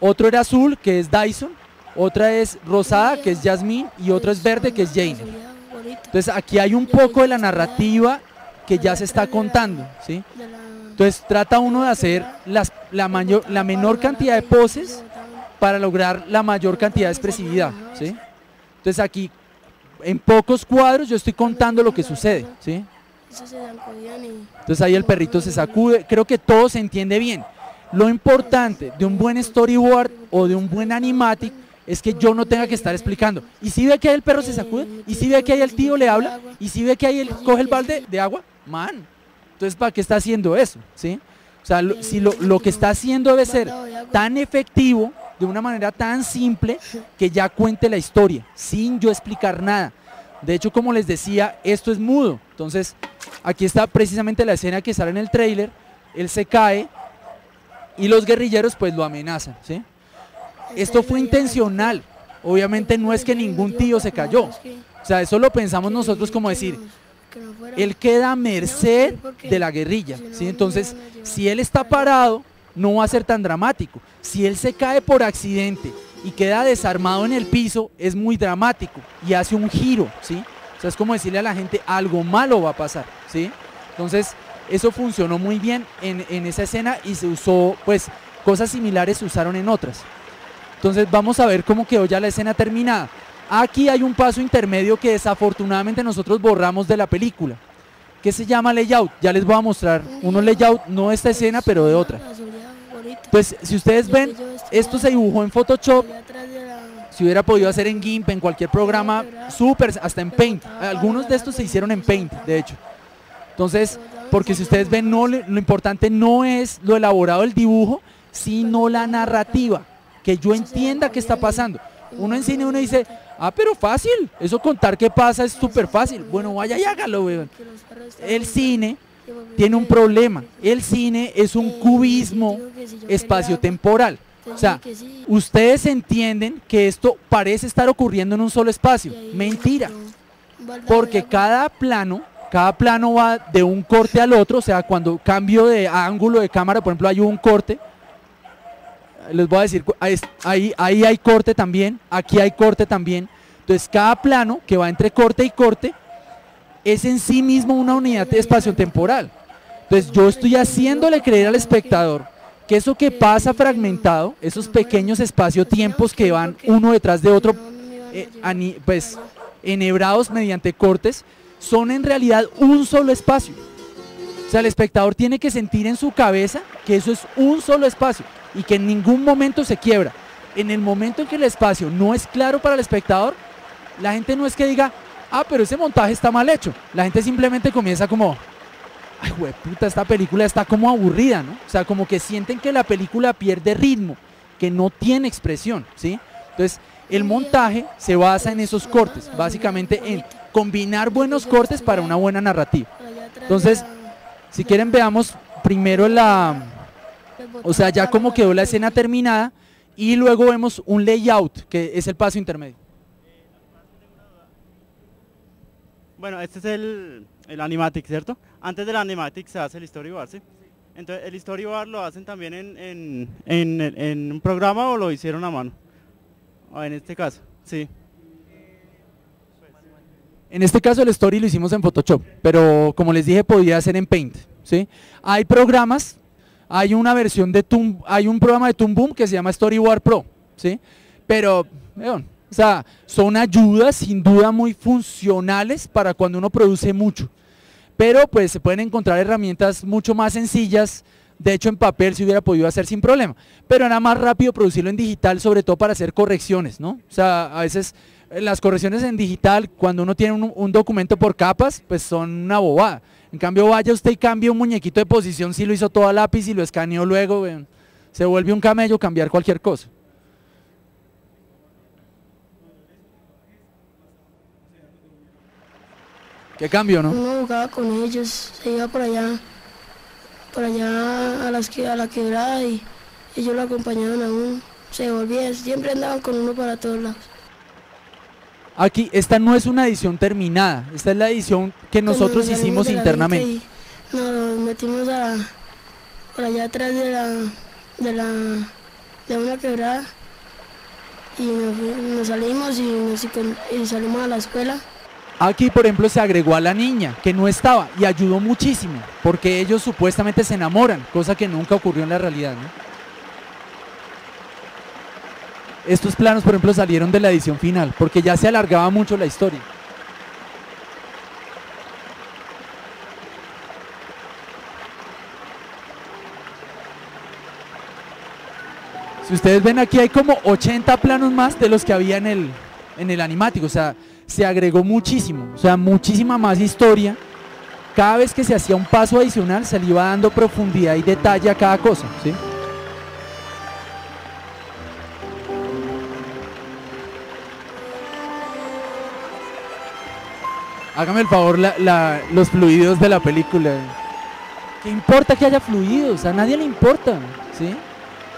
Otro era azul, que es Dyson, otra es rosada, que es Jasmine, y otra es verde, que es Jane. Entonces aquí hay un poco de la narrativa que ya se está contando, ¿sí? Entonces trata uno de hacer la, la menor cantidad de poses para lograr la mayor cantidad de expresividad. ¿sí? Entonces aquí, en pocos cuadros, yo estoy contando lo que sucede. ¿sí? Entonces ahí el perrito se sacude. Creo que todo se entiende bien. Lo importante de un buen storyboard o de un buen animatic es que yo no tenga que estar explicando. Y si ve que ahí el perro se sacude, y si ve que ahí el tío le habla, y si ve que ahí él coge el balde de agua, man. Entonces, ¿para qué está haciendo eso? ¿Sí? O sea, lo, si lo, lo que está haciendo debe ser tan efectivo de una manera tan simple que ya cuente la historia, sin yo explicar nada. De hecho, como les decía, esto es mudo. Entonces, aquí está precisamente la escena que sale en el trailer. Él se cae y los guerrilleros pues lo amenazan. ¿sí? Esto fue intencional. Obviamente no es que ningún tío se cayó. O sea, eso lo pensamos nosotros como decir, él queda a merced de la guerrilla. ¿sí? Entonces, si él está parado, no va a ser tan dramático. Si él se cae por accidente y queda desarmado en el piso, es muy dramático y hace un giro, ¿sí? O sea, es como decirle a la gente, algo malo va a pasar, ¿sí? Entonces, eso funcionó muy bien en, en esa escena y se usó, pues, cosas similares se usaron en otras. Entonces, vamos a ver cómo quedó ya la escena terminada. Aquí hay un paso intermedio que desafortunadamente nosotros borramos de la película, que se llama layout. Ya les voy a mostrar unos layout, no de esta escena, pero de otra. Ahorita. Pues si ustedes ven, esto se dibujó en Photoshop, si hubiera podido hacer en GIMP, en cualquier programa, súper, hasta en Paint. Algunos de estos se hicieron en Paint, de hecho. Entonces, porque si ustedes ven, no, lo importante no es lo elaborado del dibujo, sino la narrativa, que yo entienda qué está pasando. Uno en cine uno dice, ah, pero fácil, eso contar qué pasa es súper fácil. Bueno, vaya y hágalo, weón. El cine tiene un problema. El cine es un cubismo espacio-temporal. O sea, ustedes entienden que esto parece estar ocurriendo en un solo espacio. Mentira. Porque cada plano, cada plano va de un corte al otro, o sea, cuando cambio de ángulo de cámara, por ejemplo, hay un corte, les voy a decir, ahí, ahí hay corte también, aquí hay corte también. Entonces, cada plano que va entre corte y corte es en sí mismo una unidad espacio-temporal. Entonces, yo estoy haciéndole creer al espectador que eso que pasa fragmentado, esos pequeños espacio-tiempos que van uno detrás de otro, eh, pues enhebrados mediante cortes, son en realidad un solo espacio. O sea, el espectador tiene que sentir en su cabeza que eso es un solo espacio y que en ningún momento se quiebra. En el momento en que el espacio no es claro para el espectador, la gente no es que diga, ah, pero ese montaje está mal hecho. La gente simplemente comienza como, ay, puta, esta película está como aburrida, ¿no? O sea, como que sienten que la película pierde ritmo, que no tiene expresión, ¿sí? Entonces, el montaje se basa en esos cortes, básicamente en combinar buenos cortes para una buena narrativa. Entonces, Si quieren veamos primero la, o sea, ya como quedó la escena terminada y luego vemos un layout, que es el paso intermedio. Bueno, este es el, el animatic, ¿cierto? Antes del animatic se hace el storyboard, ¿sí? Entonces, ¿el storyboard lo hacen también en, en, en, un programa o lo hicieron a mano? O en este caso, sí. En este caso el story lo hicimos en Photoshop, pero como les dije podía ser en Paint, ¿sí? Hay programas, hay una versión de Toon, hay un programa de Toon que se llama Storyboard Pro, ¿sí? Pero, weón, o sea, son ayudas sin duda muy funcionales para cuando uno produce mucho. Pero pues se pueden encontrar herramientas mucho más sencillas, de hecho en papel se hubiera podido hacer sin problema, pero era más rápido producirlo en digital, sobre todo para hacer correcciones, ¿no? O sea, a veces eh, las correcciones en digital, cuando uno tiene un, documento por capas, pues son una bobada. En cambio, vaya usted y cambie un muñequito de posición si lo hizo todo a lápiz y lo escaneó luego, weón. se vuelve un camello cambiar cualquier cosa. ¿Qué cambio, no? Uno jugaba con ellos, se iba por allá, por allá a, las, a la quebrada y ellos lo acompañaban a uno. Se volvía, siempre andaban con uno para todos lados. Aquí, esta no es una edición terminada, esta es la edición que nosotros hicimos internamente. y Nos metimos a, por allá atrás de la, de la, de una quebrada y nos, nos salimos y, nos- y salimos a la escuela. Aquí, por ejemplo, se agregó a la niña, que no estaba, y ayudó muchísimo, porque ellos supuestamente se enamoran, cosa que nunca ocurrió en la realidad. Estos planos, por ejemplo, salieron de la edición final, porque ya se alargaba mucho la historia. Si ustedes ven aquí hay como 80 planos más de los que había en el, en el animático, o sea, se agregó muchísimo, o sea, muchísima más historia. Cada vez que se hacía un paso adicional se le iba dando profundidad y detalle a cada cosa, ¿sí? Hágame el favor los fluidos de la película. ¿Qué importa que haya fluidos? A nadie le importa, ¿sí?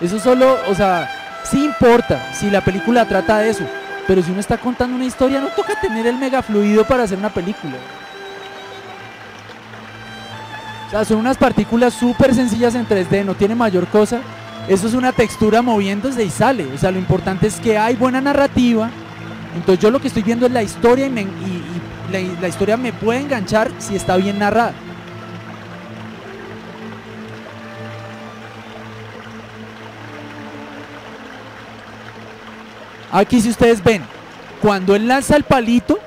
Eso solo, o sea, sí importa si la película trata de eso, pero si uno está contando una historia no toca tener el mega fluido para hacer una película. O sea, son unas partículas súper sencillas en 3D, no tiene mayor cosa. Eso es una textura moviéndose y sale. O sea, lo importante es que hay buena narrativa. Entonces yo lo que estoy viendo es la historia y, la historia me puede enganchar si está bien narrada. Aquí si ustedes ven, cuando él lanza el palito,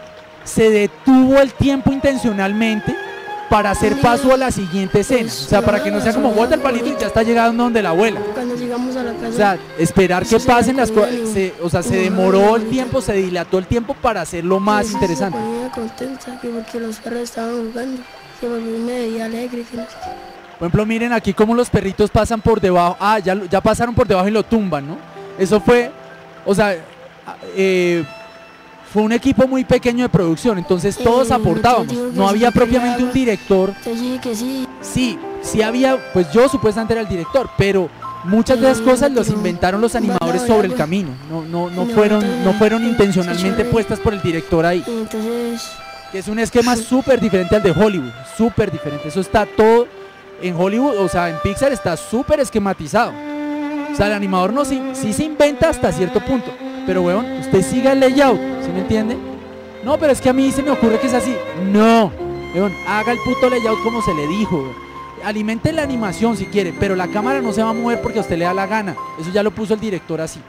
se detuvo el tiempo intencionalmente para hacer paso a la siguiente escena. O sea, para que no sea como bota el palito y ya está llegando donde la abuela. Cuando llegamos a la casa. O sea, esperar que pasen las cosas, o sea, se demoró el tiempo, se dilató el tiempo para hacerlo más interesante. Se ponía contenta que porque los perros estaban jugando. Que porque me veía alegre. Que no sé qué. Por ejemplo, miren aquí cómo los perritos pasan por debajo. Ah, ya, ya pasaron por debajo y lo tumban, ¿no? Eso fue, o sea, eh, fue un equipo muy pequeño de producción, entonces todos Eh, aportábamos. No había propiamente un director. Dije que sí. Sí, sí había, pues yo supuestamente era el director, pero muchas de las cosas pero inventaron los animadores sobre el agua. camino. No, no, no fueron, no fueron intencionalmente puestas por el director ahí. Entonces Que es un esquema súper diferente al de Hollywood, súper diferente. Eso está todo en Hollywood, o sea, en Pixar está súper esquematizado. O sea, el animador no sí, sí se inventa hasta cierto punto. Pero, weón, usted siga el layout, ¿sí me entiende? No, pero es que a mí se me ocurre que es así. No, weón, haga el puto layout como se le dijo. weón. Alimente la animación si quiere, pero la cámara no se va a mover porque a usted le da la gana. Eso ya lo puso el director así.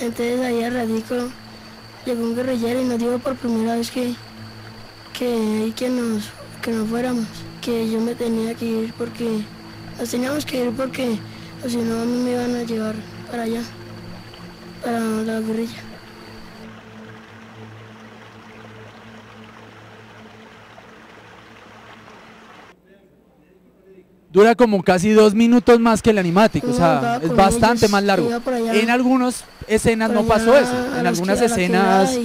Entonces ahí al ratico llegó un guerrillero y nos dijo por primera vez que, que, que, nos, que nos fuéramos, que yo me tenía que ir porque nos teníamos que ir porque o si no a mí me iban a llevar para allá, para la guerrilla. Dura como casi dos minutos más que el animatic, o sea, es bastante ellos, más largo. En algunas escenas no pasó eso, en algunas escenas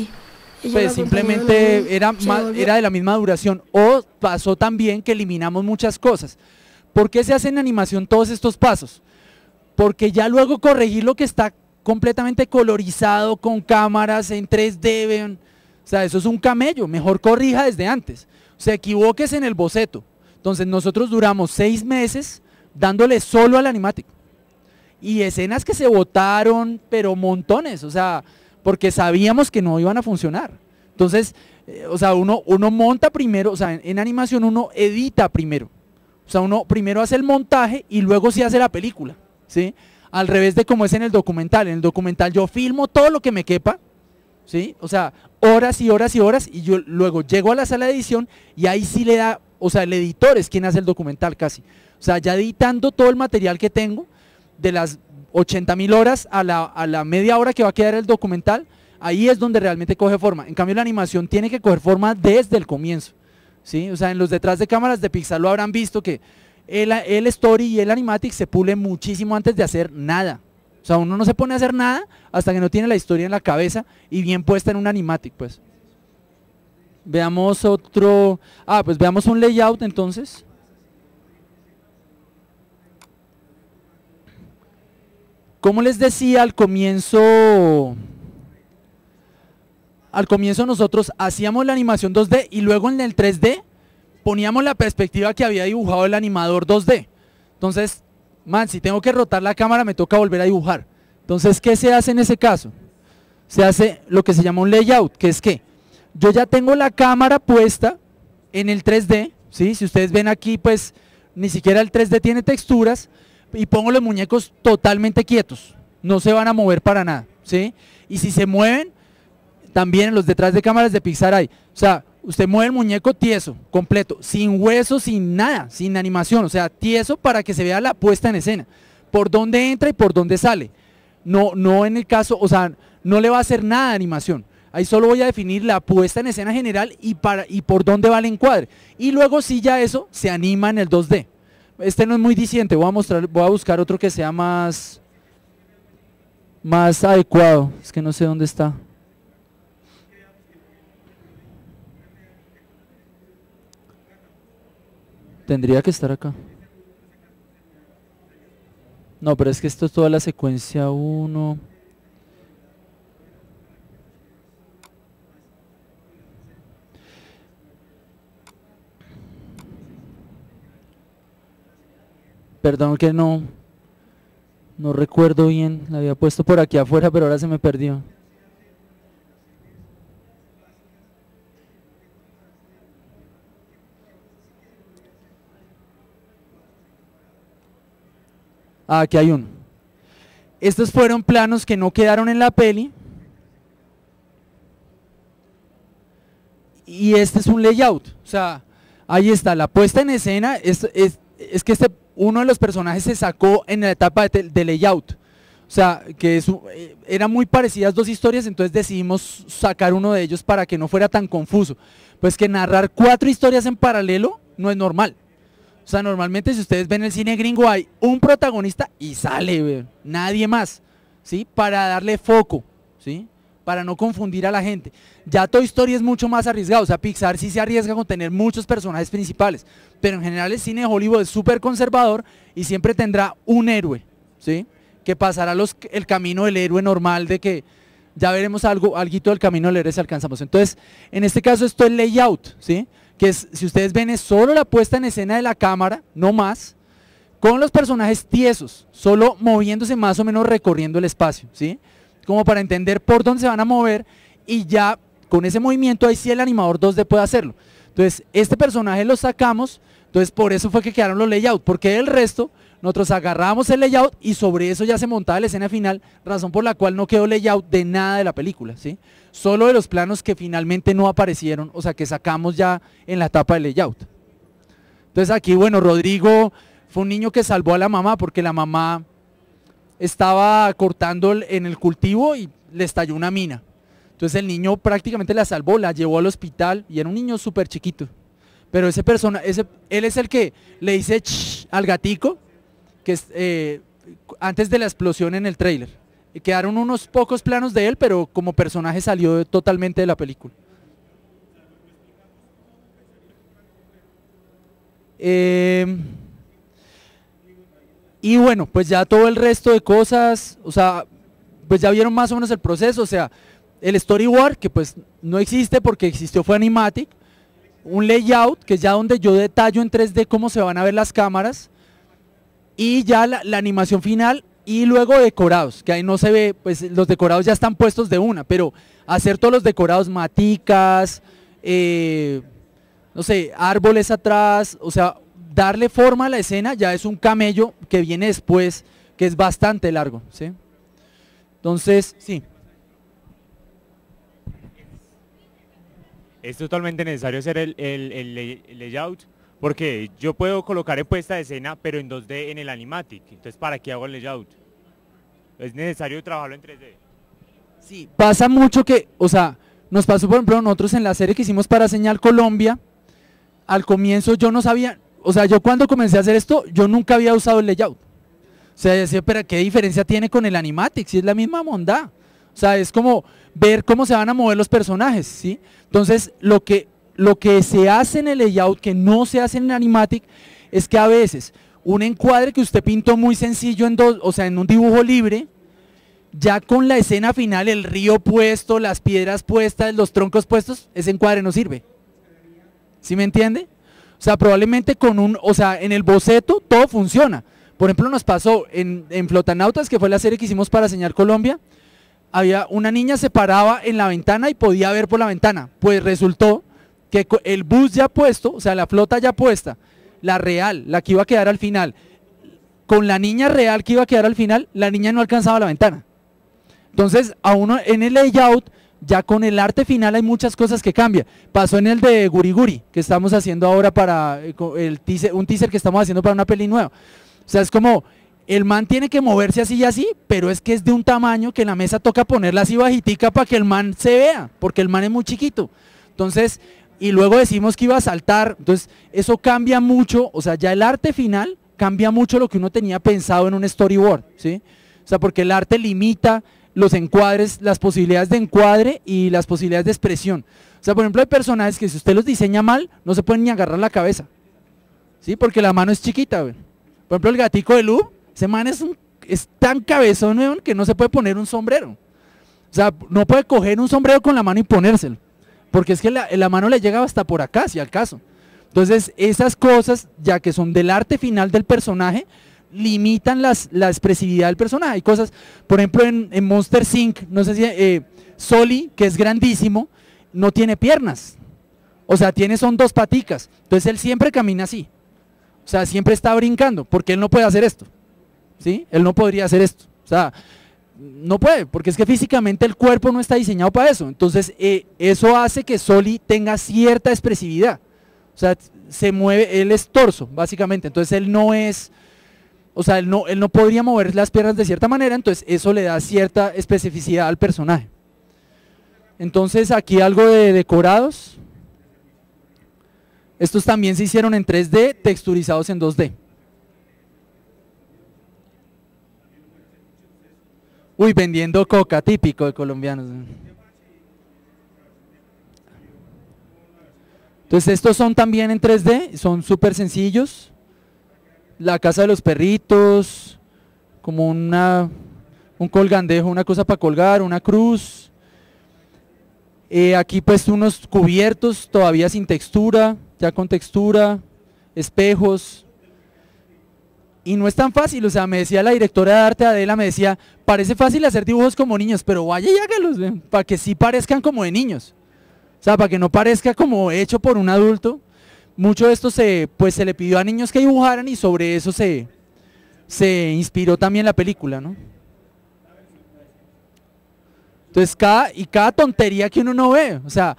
pues simplemente era, era de la misma duración. O pasó también que eliminamos muchas cosas. ¿Por qué se hace en animación todos estos pasos? Porque ya luego corregir lo que está completamente colorizado con cámaras en 3D, vean, o sea, eso es un camello, mejor corrija desde antes. O sea, equivoques en el boceto. Entonces nosotros duramos seis meses dándole solo al animatic. Y escenas que se votaron, pero montones, o sea, porque sabíamos que no iban a funcionar. Entonces, eh, o sea, uno, uno monta primero, o sea, en, animación uno edita primero. O sea, uno primero hace el montaje y luego sí hace la película, ¿sí? Al revés de como es en el documental. En el documental yo filmo todo lo que me quepa, ¿sí? O sea, horas y horas y horas y yo luego llego a la sala de edición y ahí sí le da, o sea, el editor es quien hace el documental casi. O sea, ya editando todo el material que tengo, de las 80 mil horas a la, a la media hora que va a quedar el documental, ahí es donde realmente coge forma. En cambio, la animación tiene que coger forma desde el comienzo. ¿sí? O sea, en los detrás de cámaras de Pixar lo habrán visto que el, el story y el animatic se pule muchísimo antes de hacer nada. O sea, uno no se pone a hacer nada hasta que no tiene la historia en la cabeza y bien puesta en un animatic, pues. Veamos otro. Ah, pues veamos un layout entonces. Como les decía al comienzo, al comienzo nosotros hacíamos la animación 2D y luego en el 3D poníamos la perspectiva que había dibujado el animador 2D. Entonces, man, si tengo que rotar la cámara me toca volver a dibujar. Entonces, ¿qué se hace en ese caso? Se hace lo que se llama un layout, que es que yo ya tengo la cámara puesta en el 3D, ¿sí? Si ustedes ven aquí, pues ni siquiera el 3D tiene texturas y pongo los muñecos totalmente quietos, no se van a mover para nada, ¿sí? Y si se mueven, también los detrás de cámaras de Pixar hay, o sea, usted mueve el muñeco tieso, completo, sin hueso, sin nada, sin animación, o sea, tieso para que se vea la puesta en escena, por dónde entra y por dónde sale. No, no en el caso, o sea, no le va a hacer nada de animación. Ahí solo voy a definir la puesta en escena general y, para, y por dónde va el encuadre. Y luego sí ya eso se anima en el 2D. Este no es muy diciente, voy a mostrar, voy a buscar otro que sea más, más adecuado. Es que no sé dónde está. Tendría que estar acá. No, pero es que esto es toda la secuencia 1. Perdón que no no recuerdo bien, la había puesto por aquí afuera, pero ahora se me perdió. Ah, aquí hay uno. Estos fueron planos que no quedaron en la peli. Y este es un layout. O sea, Ahí está, la puesta en escena es, es, es que este, uno de los personajes se sacó en la etapa de, layout. O sea, que eh, eran muy parecidas dos historias, entonces decidimos sacar uno de ellos para que no fuera tan confuso. Pues que narrar cuatro historias en paralelo no es normal. O sea, normalmente si ustedes ven el cine gringo hay un protagonista y sale, nadie más, ¿sí? Para darle foco, ¿sí? Para no confundir a la gente. Ya Toy Story es mucho más arriesgado, o sea, Pixar sí se arriesga con tener muchos personajes principales, pero en general el cine de Hollywood es súper conservador y siempre tendrá un héroe, ¿sí? que pasará los, el camino del héroe normal de que ya veremos algo, algo del camino del héroe si alcanzamos. Entonces, en este caso esto es layout, ¿sí? Que es, si ustedes ven es solo la puesta en escena de la cámara, no más, con los personajes tiesos, solo moviéndose más o menos recorriendo el espacio, ¿sí? Como para entender por dónde se van a mover y ya con ese movimiento ahí sí el animador 2D puede hacerlo. Entonces, este personaje lo sacamos, entonces por eso fue que quedaron los layouts, porque el resto nosotros agarramos el layout y sobre eso ya se montaba la escena final, razón por la cual no quedó layout de nada de la película, ¿sí? Solo de los planos que finalmente no aparecieron, o sea, que sacamos ya en la etapa de layout. Entonces aquí, bueno, Rodrigo fue un niño que salvó a la mamá porque la mamá estaba cortando en el cultivo y le estalló una mina. Entonces el niño prácticamente la salvó, la llevó al hospital y era un niño súper chiquito. Pero ese persona, ese, él es el que le dice al gatico que eh, antes de la explosión en el tráiler. Quedaron unos pocos planos de él, pero como personaje salió totalmente de la película. Eh, y bueno, pues ya todo el resto de cosas, o sea, pues ya vieron más o menos el proceso, o sea, el storyboard, que pues no existe porque existió fue Animatic, un layout, que es ya donde yo detallo en 3D cómo se van a ver las cámaras, y ya la, animación final y luego decorados, que ahí no se ve, pues los decorados ya están puestos de una, pero hacer todos los decorados, maticas, eh, no sé, árboles atrás, o sea, darle forma a la escena ya es un camello que viene después, que es bastante largo, ¿sí? Entonces, sí. Es totalmente necesario hacer el, el, el layout porque yo puedo colocar en puesta de escena, pero en 2D en el animatic. Entonces, ¿para qué hago el layout? Es necesario trabajarlo en 3D. Sí, pasa mucho que, o sea, nos pasó por ejemplo nosotros en la serie que hicimos para Señal Colombia, al comienzo yo no sabía, o sea, yo cuando comencé a hacer esto, yo nunca había usado el layout. O sea, decía, pero ¿qué diferencia tiene con el animatic? Si es la misma monda. O sea, es como ver cómo se van a mover los personajes, ¿sí? Entonces, lo que lo que se hace en el layout que no se hace en el animatic es que a veces un encuadre que usted pintó muy sencillo en dos, o sea, en un dibujo libre, ya con la escena final, el río puesto, las piedras puestas, los troncos puestos, ese encuadre no sirve. ¿Sí me entiende? O sea, probablemente con un, o sea, en el boceto todo funciona. Por ejemplo, nos pasó en, en Flotanautas, que fue la serie que hicimos para Señal Colombia, había una niña se paraba en la ventana y podía ver por la ventana. Pues resultó que el bus ya puesto, o sea, la flota ya puesta, la real, la que iba a quedar al final, con la niña real que iba a quedar al final, la niña no alcanzaba la ventana. Entonces, a uno en el layout, ya con el arte final hay muchas cosas que cambian. Pasó en el de Guri Guri, que estamos haciendo ahora para eh, un teaser que estamos haciendo para una peli nueva. O sea, es como, el man tiene que moverse así y así, pero es que es de un tamaño que la mesa toca ponerla así bajitica para que el man se vea, porque el man es muy chiquito. Entonces, y luego decimos que iba a saltar, entonces eso cambia mucho, o sea, ya el arte final cambia mucho lo que uno tenía pensado en un storyboard, ¿sí? O sea, porque el arte limita los encuadres, las posibilidades de encuadre y las posibilidades de expresión. O sea, por ejemplo, hay personajes que si usted los diseña mal, no se pueden ni agarrar la cabeza, ¿sí? Porque la mano es chiquita, Por ejemplo, el gatico de Lu, ese man es, un, es tan cabezón, que no se puede poner un sombrero. O sea, no puede coger un sombrero con la mano y ponérselo porque es que la, mano le llega hasta por acá, si al caso. Entonces, esas cosas, ya que son del arte final del personaje, limitan las, la expresividad del personaje. Hay cosas, por ejemplo, en, Monster Sync, no sé si eh, Soli, que es grandísimo, no tiene piernas. O sea, tiene son dos paticas. Entonces él siempre camina así. O sea, siempre está brincando, porque él no puede hacer esto. ¿Sí? Él no podría hacer esto. O sea, no puede, porque es que físicamente el cuerpo no está diseñado para eso. Entonces, eh, eso hace que Soli tenga cierta expresividad. O sea, se mueve, él es torso, básicamente, entonces él no es, o sea, él no, él no podría mover las piernas de cierta manera, entonces eso le da cierta especificidad al personaje. Entonces aquí algo de decorados. Estos también se hicieron en 3D, texturizados en 2D. Uy, vendiendo coca, típico de colombianos. Entonces estos son también en 3D, son súper sencillos. La casa de los perritos, como una, un colgandejo, una cosa para colgar, una cruz. Eh, aquí pues unos cubiertos todavía sin textura, ya con textura, espejos. Y no es tan fácil, o sea, me decía la directora de arte Adela, me decía, parece fácil hacer dibujos como niños, pero vaya y hágalos, para que sí parezcan como de niños. O sea, para que no parezca como hecho por un adulto. Mucho de esto se, pues, se le pidió a niños que dibujaran y sobre eso se, se inspiró también la película, ¿no? Entonces, cada, y cada tontería que uno no ve, o sea,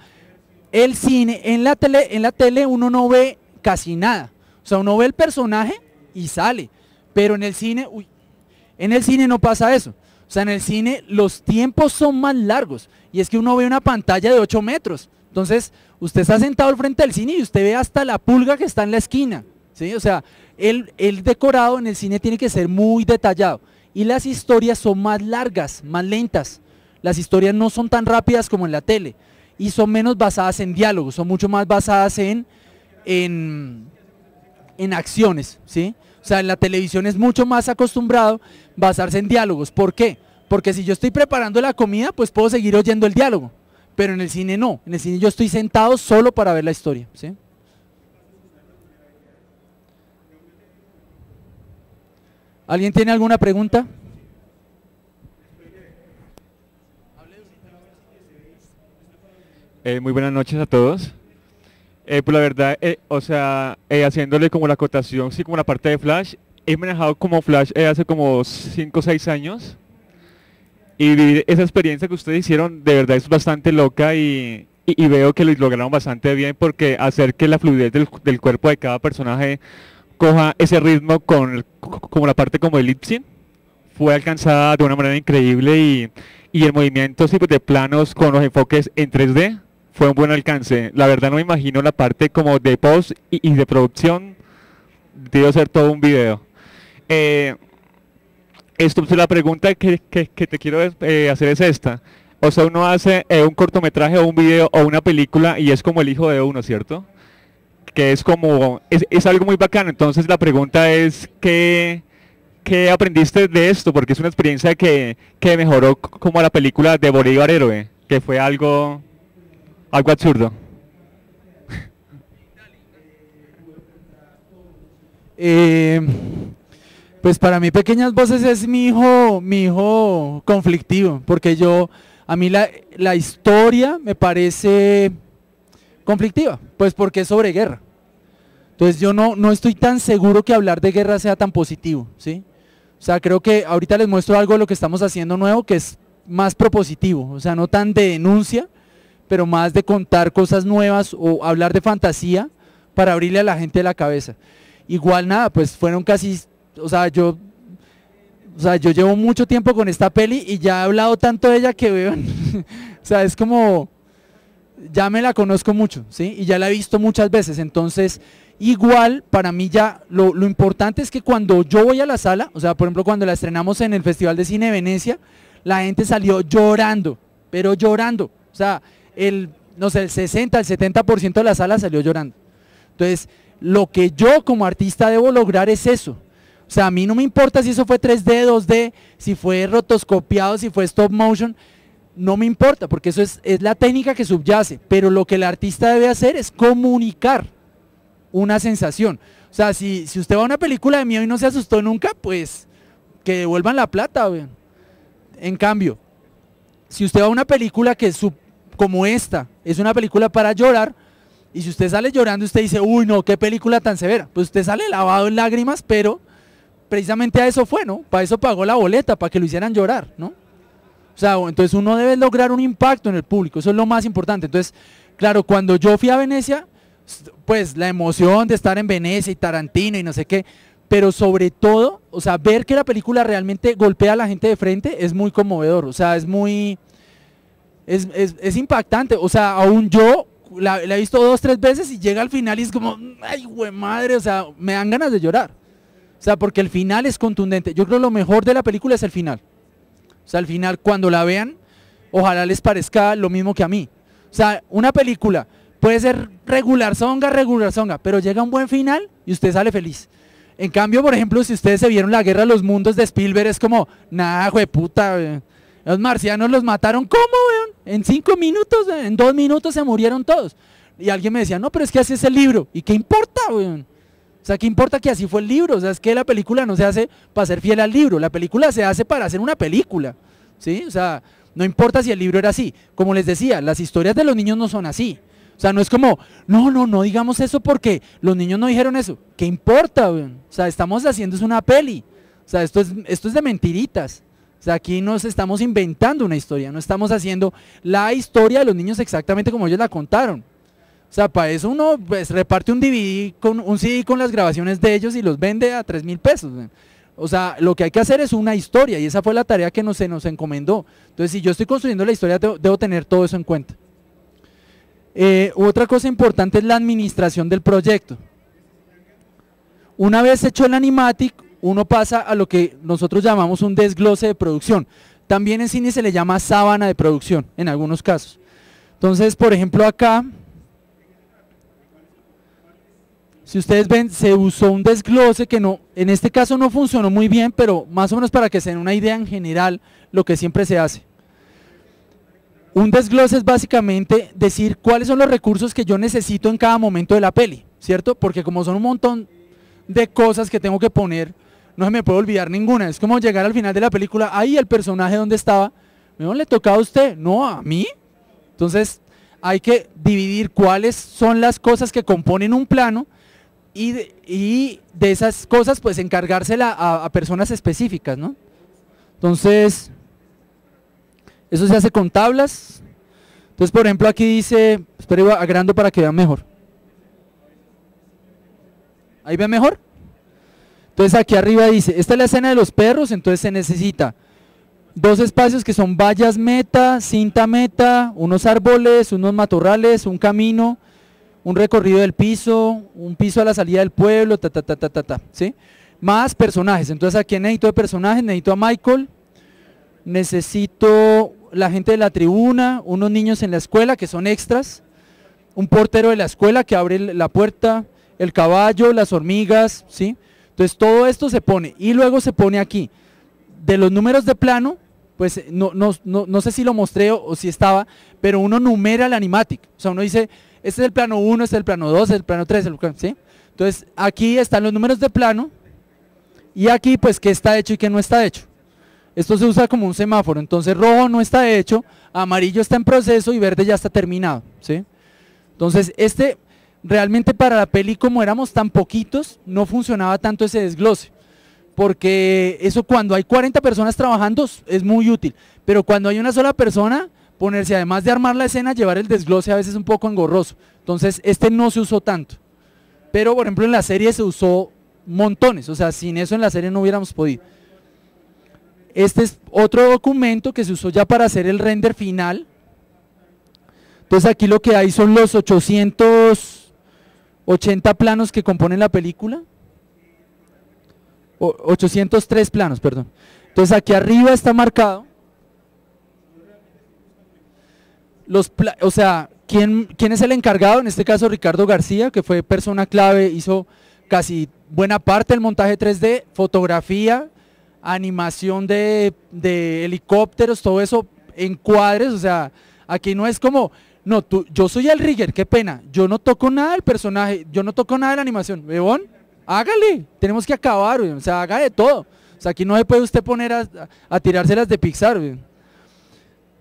el cine, en la tele, en la tele uno no ve casi nada. O sea, uno ve el personaje y sale. Pero en el cine, uy, en el cine no pasa eso. O sea, en el cine los tiempos son más largos. Y es que uno ve una pantalla de 8 metros. Entonces, usted está sentado al frente del cine y usted ve hasta la pulga que está en la esquina. ¿sí? O sea, el, el decorado en el cine tiene que ser muy detallado. Y las historias son más largas, más lentas. Las historias no son tan rápidas como en la tele. Y son menos basadas en diálogos, son mucho más basadas en, en, en acciones. ¿sí? O sea, en la televisión es mucho más acostumbrado basarse en diálogos. ¿Por qué? Porque si yo estoy preparando la comida, pues puedo seguir oyendo el diálogo. Pero en el cine no. En el cine yo estoy sentado solo para ver la historia. ¿sí? ¿Alguien tiene alguna pregunta? Eh, muy buenas noches a todos. Eh, pues la verdad, eh, o sea, eh, haciéndole como la acotación, sí, como la parte de Flash, he manejado como Flash hace como 5 o 6 años y vivir esa experiencia que ustedes hicieron de verdad es bastante loca y, y- veo que lo lograron bastante bien porque hacer que la fluidez del, del cuerpo de cada personaje coja ese ritmo con como la parte como el lip sync fue alcanzada de una manera increíble y, y el movimiento sí, pues, de planos con los enfoques en 3D fue un buen alcance. La verdad no me imagino la parte como de post y, de producción, debe ser todo un video. Eh, esto, la pregunta que, que- te quiero eh, hacer es esta. O sea, uno hace eh, un cortometraje o un video o una película y es como el hijo de uno, ¿cierto? Que es como, es, es algo muy bacano. Entonces la pregunta es, ¿qué, qué aprendiste de esto? Porque es una experiencia que, que mejoró como la película de Bolívar Héroe, que fue algo, algo absurdo. Eh, pues para mí Pequeñas Voces es mi hijo, mi hijo conflictivo, porque yo, a mí la, la historia me parece conflictiva, pues porque es sobre guerra. Entonces yo no, no estoy tan seguro que hablar de guerra sea tan positivo, ¿sí? O sea, creo que ahorita les muestro algo de lo que estamos haciendo nuevo que es más propositivo, o sea, no tan de denuncia, pero más de contar cosas nuevas o hablar de fantasía para abrirle a la gente la cabeza. Igual nada, pues fueron casi, o sea, yo, o sea, yo llevo mucho tiempo con esta peli y ya he hablado tanto de ella que veo, o sea, es como, ya me la conozco mucho, ¿sí? Y ya la he visto muchas veces, entonces, igual para mí ya lo, lo importante es que cuando yo voy a la sala, o sea, por ejemplo, cuando la estrenamos en el Festival de Cine de Venecia, la gente salió llorando, pero llorando, o sea, el, no sé, el 60, el 70% de la sala salió llorando. Entonces, lo que yo como artista debo lograr es eso. O sea, a mí no me importa si eso fue 3D, 2D, si fue rotoscopiado, si fue stop motion, no me importa, porque eso es, es la técnica que subyace, pero lo que el artista debe hacer es comunicar una sensación. O sea, si, si usted va a una película de miedo y no se asustó nunca, pues que devuelvan la plata. weón. En cambio, si usted va a una película que su, como esta es una película para llorar, y si usted sale llorando, usted dice, uy, no, qué película tan severa. Pues usted sale lavado en lágrimas, pero precisamente a eso fue, ¿no? Para eso pagó la boleta, para que lo hicieran llorar, ¿no? O sea, entonces uno debe lograr un impacto en el público, eso es lo más importante. Entonces, claro, cuando yo fui a Venecia, pues la emoción de estar en Venecia y Tarantino y no sé qué, pero sobre todo, o sea, ver que la película realmente golpea a la gente de frente es muy conmovedor, o sea, es muy, es, es- es impactante, o sea, aún yo la, la he visto dos, tres veces y llega al final y es como, ay, güey, madre, o sea, me dan ganas de llorar. O sea, porque el final es contundente. Yo creo que lo mejor de la película es el final. O sea, al final, cuando la vean, ojalá les parezca lo mismo que a mí. O sea, una película puede ser regular zonga, regular zonga, pero llega un buen final y usted sale feliz. En cambio, por ejemplo, si ustedes se vieron la Guerra de los Mundos de Spielberg, es como, de puta, weón. los marcianos los mataron, ¿cómo, weón? En cinco minutos, en dos minutos se murieron todos. Y alguien me decía, no, pero es que así es el libro. ¿Y qué importa, weón? O sea, ¿qué importa que así fue el libro? O sea, es que la película no se hace para ser fiel al libro, la película se hace para hacer una película, ¿sí? O sea, no importa si el libro era así. Como les decía, las historias de los niños no son así. O sea, no es como, no, no, no digamos eso porque los niños no dijeron eso. ¿Qué importa? O sea, estamos haciendo es una peli. O sea, esto es, esto es de mentiritas. O sea, aquí nos estamos inventando una historia, no estamos haciendo la historia de los niños exactamente como ellos la contaron. O sea, para eso uno pues, reparte un DVD con un CD con las grabaciones de ellos y los vende a 3 mil pesos. O sea, lo que hay que hacer es una historia y esa fue la tarea que se nos encomendó. Entonces, si yo estoy construyendo la historia, debo, debo tener todo eso en cuenta. Eh, otra cosa importante es la administración del proyecto. Una vez hecho el animatic, uno pasa a lo que nosotros llamamos un desglose de producción. También en cine se le llama sábana de producción, en algunos casos. Entonces, por ejemplo, acá, si ustedes ven, se usó un desglose que no, en este caso no funcionó muy bien, pero más o menos para que se den una idea en general, lo que siempre se hace. Un desglose es básicamente decir cuáles son los recursos que yo necesito en cada momento de la peli, ¿cierto? Porque como son un montón de cosas que tengo que poner, no se me puede olvidar ninguna. Es como llegar al final de la película, ahí el personaje donde estaba, no le tocaba a usted, no a mí. Entonces hay que dividir cuáles son las cosas que componen un plano y de, y de esas cosas pues encargársela a, personas específicas, ¿no? Entonces, eso se hace con tablas. Entonces, por ejemplo, aquí dice, espero agrando para que vean mejor. ¿Ahí ven mejor? Entonces aquí arriba dice, esta es la escena de los perros, entonces se necesita dos espacios que son vallas meta, cinta meta, unos árboles, unos matorrales, un camino, un recorrido del piso, un piso a la salida del pueblo, ta ta ta ta ta, ta ¿sí? Más personajes. Entonces aquí necesito de personajes, necesito a Michael, necesito la gente de la tribuna, unos niños en la escuela que son extras, un portero de la escuela que abre la puerta, el caballo, las hormigas, ¿sí? Entonces todo esto se pone y luego se pone aquí. De los números de plano, pues no, no, no, no sé si lo mostré o, o si estaba, pero uno numera el animatic. O sea, uno dice, este es el plano 1, este es el plano 2, este es el plano 3, el plano- ¿sí? Entonces aquí están los números de plano y aquí pues qué está hecho y qué no está hecho. Esto se usa como un semáforo, entonces rojo no está hecho, amarillo está en proceso y verde ya está terminado, ¿sí? Entonces, este realmente para la peli como éramos tan poquitos, no funcionaba tanto ese desglose. Porque eso cuando hay 40 personas trabajando es muy útil, pero cuando hay una sola persona, ponerse además de armar la escena, llevar el desglose a veces es un poco engorroso. Entonces, este no se usó tanto. Pero por ejemplo en la serie se usó montones, o sea, sin eso en la serie no hubiéramos podido. Este es otro documento que se usó ya para hacer el render final. Entonces aquí lo que hay son los 880 planos que componen la película. O- 803 planos, perdón. Entonces aquí arriba está marcado. Los o sea, ¿quién, ¿quién es el encargado? En este caso Ricardo García, que fue persona clave, hizo casi buena parte del montaje 3D, fotografía, animación de, de helicópteros, todo eso en cuadres, o sea, aquí no es como, no, tú, yo soy el rigger, qué pena, yo no toco nada del personaje, yo no toco nada de la animación, Bebón, hágale, tenemos que acabar, o sea, haga de todo, o sea, aquí no se puede usted poner a, a tirárselas de Pixar.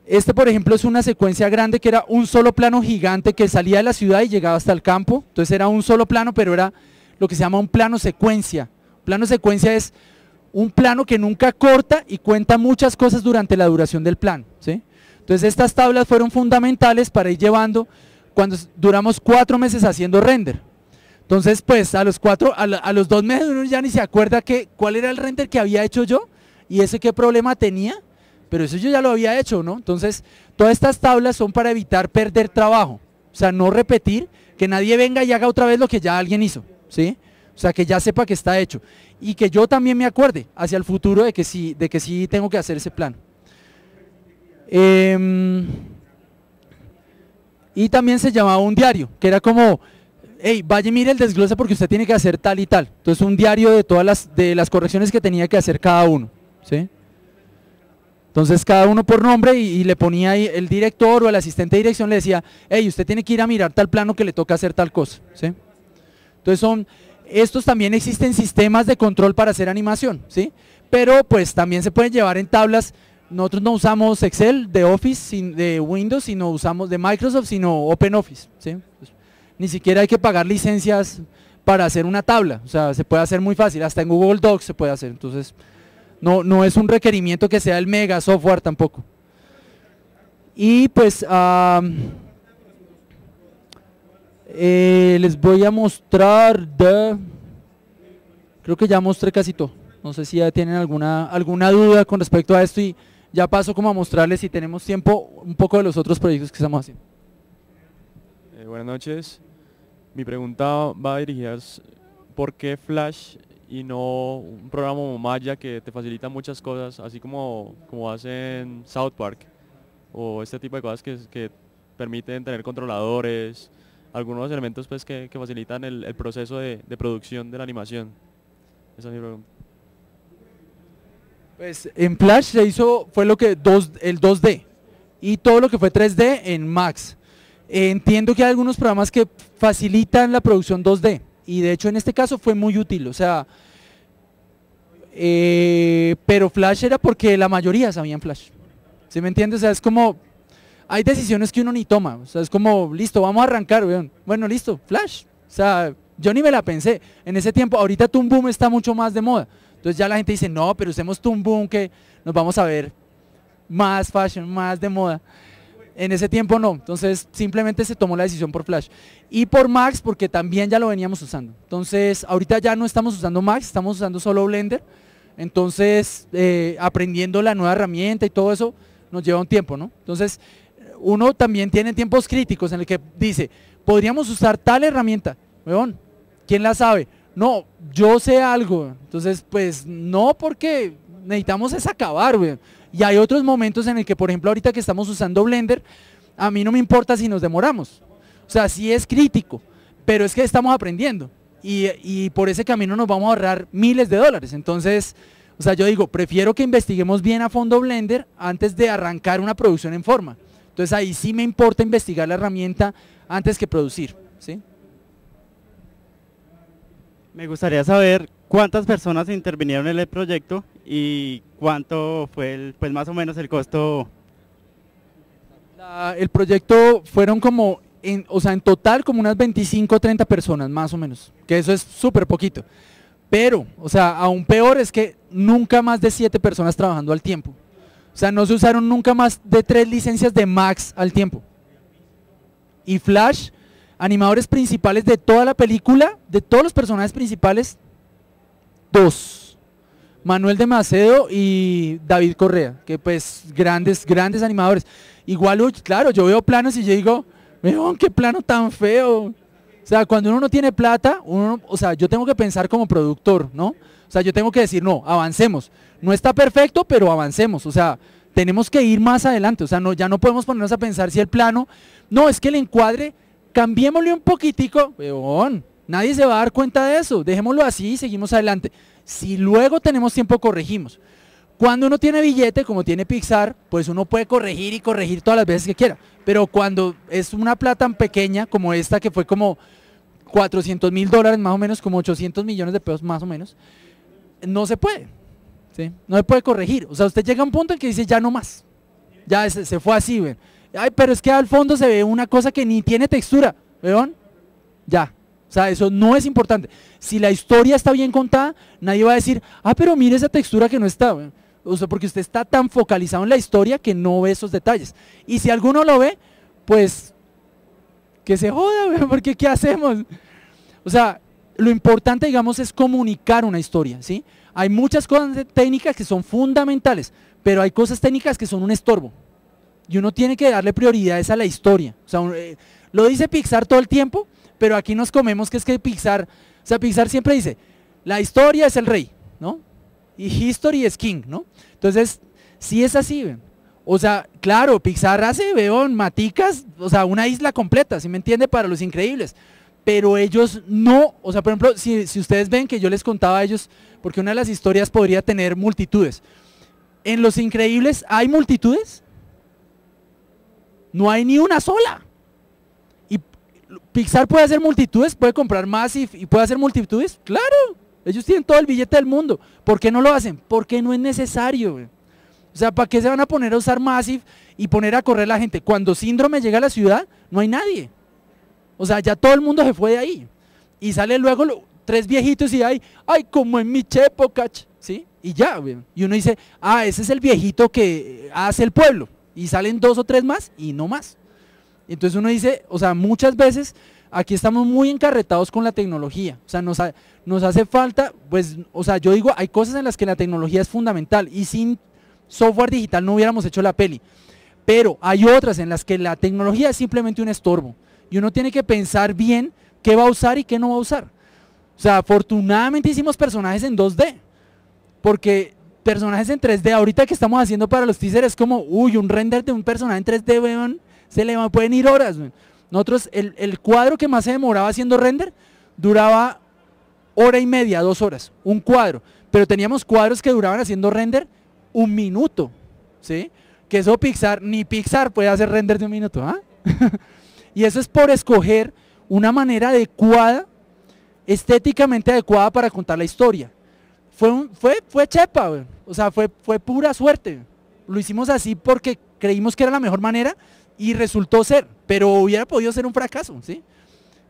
Este, por ejemplo, es una secuencia grande que era un solo plano gigante que salía de la ciudad y llegaba hasta el campo. Entonces era un solo plano, pero era lo que se llama un plano secuencia. Plano secuencia es un plano que nunca corta y cuenta muchas cosas durante la duración del plano. ¿sí? Entonces estas tablas fueron fundamentales para ir llevando cuando duramos cuatro meses haciendo render. Entonces, pues a los cuatro, a los dos meses uno ya ni se acuerda que, cuál era el render que había hecho yo y ese qué problema tenía, pero eso yo ya lo había hecho, ¿no? Entonces, todas estas tablas son para evitar perder trabajo, o sea, no repetir, que nadie venga y haga otra vez lo que ya alguien hizo, ¿sí? O sea, que ya sepa que está hecho y que yo también me acuerde hacia el futuro de que sí, de que sí tengo que hacer ese plan. Em, y también se llamaba un diario, que era como, hey, vaya y mire el desglose porque usted tiene que hacer tal y tal. Entonces un diario de todas las, de las correcciones que tenía que hacer cada uno. ¿sí? Entonces cada uno por nombre y, le ponía ahí el director o el asistente de dirección le decía, hey, usted tiene que ir a mirar tal plano que le toca hacer tal cosa. ¿sí? Entonces son, estos también existen sistemas de control para hacer animación, ¿sí? Pero pues también se pueden llevar en tablas. Nosotros no usamos Excel de Office, de Windows, sino usamos de Microsoft, sino OpenOffice, ¿sí? Pues, ni siquiera hay que pagar licencias para hacer una tabla, o sea, se puede hacer muy fácil, hasta en Google Docs se puede hacer, entonces no, no es un requerimiento que sea el mega software tampoco. Y pues eh, les voy a mostrar de... Creo que ya mostré casi todo. No sé si ya tienen alguna, alguna duda con respecto a esto y ya paso como a mostrarles si tenemos tiempo un poco de los otros proyectos que estamos haciendo. Eh, buenas noches. Mi pregunta va dirigida es ¿por qué Flash y no un programa como Maya que te facilita muchas cosas, así como, como hacen South Park o este tipo de cosas que, que permiten tener controladores, algunos elementos pues que, que facilitan el, proceso de, producción de la animación? Esa es mi pregunta. Pues en Flash se hizo, fue lo que dos, el 2D y todo lo que fue 3D en Max. Entiendo que hay algunos programas que facilitan la producción 2D y de hecho en este caso fue muy útil, o sea, eh, pero Flash era porque la mayoría sabían Flash. ¿Sí me entiendes? O sea, es como, hay decisiones que uno ni toma, o sea, es como, listo, vamos a arrancar, weón. bueno, listo, Flash. O sea, yo ni me la pensé. En ese tiempo, ahorita Toon está mucho más de moda. Entonces ya la gente dice, no, pero usemos Toon que nos vamos a ver más fashion, más de moda. En ese tiempo no, entonces simplemente se tomó la decisión por Flash. Y por Max porque también ya lo veníamos usando. Entonces ahorita ya no estamos usando Max, estamos usando solo Blender. Entonces eh, aprendiendo la nueva herramienta y todo eso nos lleva un tiempo, ¿no? Entonces uno también tiene tiempos críticos en el que dice, podríamos usar tal herramienta, weón, ¿quién la sabe? No, yo sé algo. Entonces, pues no porque necesitamos es acabar, weón. Y hay otros momentos en el que, por ejemplo, ahorita que estamos usando Blender, a mí no me importa si nos demoramos. O sea, sí es crítico, pero es que estamos aprendiendo. Y, por ese camino nos vamos a ahorrar miles de dólares. Entonces, o sea, yo digo, prefiero que investiguemos bien a fondo Blender antes de arrancar una producción en forma. Entonces ahí sí me importa investigar la herramienta antes que producir. ¿sí? Me gustaría saber cuántas personas intervinieron en el proyecto y cuánto fue el, pues más o menos el costo. El proyecto fueron como, en, o sea, en total como unas 25 o 30 personas, más o menos, que eso es súper poquito. Pero, o sea, aún peor es que nunca más de 7 personas trabajando al tiempo. O sea, no se usaron nunca más de 3 licencias de Max al tiempo. Y Flash, animadores principales de toda la película, de todos los personajes principales, dos. Manuel de Macedo y David Correa, que pues grandes, grandes animadores. Igual, claro, yo veo planos y yo digo, vean qué plano tan feo. O sea, cuando uno no tiene plata, uno, o sea, yo tengo que pensar como productor, ¿no? O sea, yo tengo que decir, no, avancemos. No está perfecto, pero avancemos. O sea, tenemos que ir más adelante. O sea, no, ya no podemos ponernos a pensar si el plano, no, es que el encuadre, cambiémosle un poquitico, weón, nadie se va a dar cuenta de eso. Dejémoslo así y seguimos adelante. Si luego tenemos tiempo, corregimos. Cuando uno tiene billete, como tiene Pixar, pues uno puede corregir y corregir todas las veces que quiera. Pero cuando es una plata tan pequeña como esta, que fue como 400 mil dólares más o menos, como 800 millones de pesos más o menos, no se puede. ¿sí? No se puede corregir. O sea, usted llega a un punto en que dice ya no más. Ya se, se fue así, ven. Ay, pero es que al fondo se ve una cosa que ni tiene textura. ¿Vean? Ya. O sea, eso no es importante. Si la historia está bien contada, nadie va a decir, ah, pero mire esa textura que no está. weón". O sea, porque usted está tan focalizado en la historia que no ve esos detalles. Y si alguno lo ve, pues que se joda, porque ¿qué hacemos? O sea, lo importante, digamos, es comunicar una historia, ¿sí? Hay muchas cosas técnicas que son fundamentales, pero hay cosas técnicas que son un estorbo. Y uno tiene que darle prioridades a la historia. O sea, eh, lo dice Pixar todo el tiempo, pero aquí nos comemos que es que Pixar, o sea, Pixar siempre dice, la historia es el rey, ¿no? Y history es king, ¿no? Entonces, sí es así. O sea, claro, Pixar hace, veo, maticas, o sea, una isla completa, ¿sí me entiende? Para los increíbles. Pero ellos no, o sea, por ejemplo, si, si ustedes ven que yo les contaba a ellos, porque una de las historias podría tener multitudes. En Los Increíbles hay multitudes. No hay ni una sola. Pixar puede hacer multitudes, puede comprar más y, puede hacer multitudes. Claro, ellos tienen todo el billete del mundo. ¿Por qué no lo hacen? Porque no es necesario. O sea, ¿para qué se van a poner a usar Massive y poner a correr la gente? Cuando síndrome llega a la ciudad, no hay nadie. O sea, ya todo el mundo se fue de ahí. Y sale luego tres viejitos y hay, ay, como en mi época, ch", ¿sí? Y ya. Y uno dice, ah, ese es el viejito que hace el pueblo. Y salen dos o tres más y no más. Entonces uno dice, o sea, muchas veces aquí estamos muy encarretados con la tecnología. O sea, nos, nos hace falta, pues, o sea, yo digo, hay cosas en las que la tecnología es fundamental y sin software digital no hubiéramos hecho la peli. Pero hay otras en las que la tecnología es simplemente un estorbo. Y uno tiene que pensar bien qué va a usar y qué no va a usar. O sea, afortunadamente hicimos personajes en 2D. Porque personajes en 3D, ahorita que estamos haciendo para los teasers, es como, uy, un render de un personaje en 3D, weón, se le pueden ir horas. Nosotros, el, cuadro que más se demoraba haciendo render, duraba hora y media, dos horas, un cuadro. Pero teníamos cuadros que duraban haciendo render un minuto, ¿sí? Que eso Pixar, ni Pixar puede hacer render de un minuto, ¿ah? y eso es por escoger una manera adecuada, estéticamente adecuada para contar la historia. Fue, fue, fue chepa, o sea, fue, fue pura suerte. Lo hicimos así porque creímos que era la mejor manera y resultó ser, pero hubiera podido ser un fracaso, ¿sí?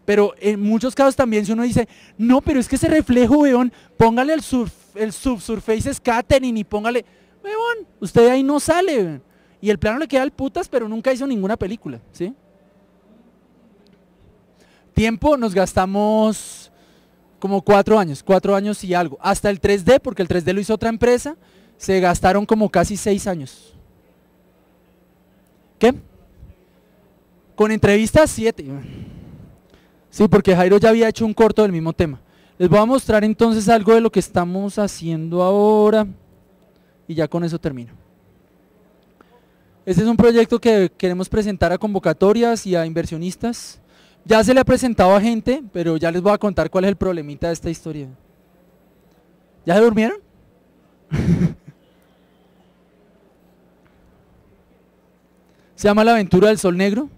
Pero en muchos casos también si uno dice, no, pero es que ese reflejo, weón, póngale el, surf, el subsurface scattering y póngale, weón, usted ahí no sale, weón. Y el plano le queda al putas, pero nunca hizo ninguna película, ¿sí? Tiempo nos gastamos como cuatro años, cuatro años y algo. Hasta el 3D, porque el 3D lo hizo otra empresa, se gastaron como casi seis años. ¿Qué? Con entrevistas, siete. Sí, porque Jairo ya había hecho un corto del mismo tema. Les voy a mostrar entonces algo de lo que estamos haciendo ahora y ya con eso termino. Este es un proyecto que queremos presentar a convocatorias y a inversionistas. Ya se le ha presentado a gente, pero ya les voy a contar cuál es el problemita de esta historia. ¿Ya se durmieron? se llama La aventura del sol negro.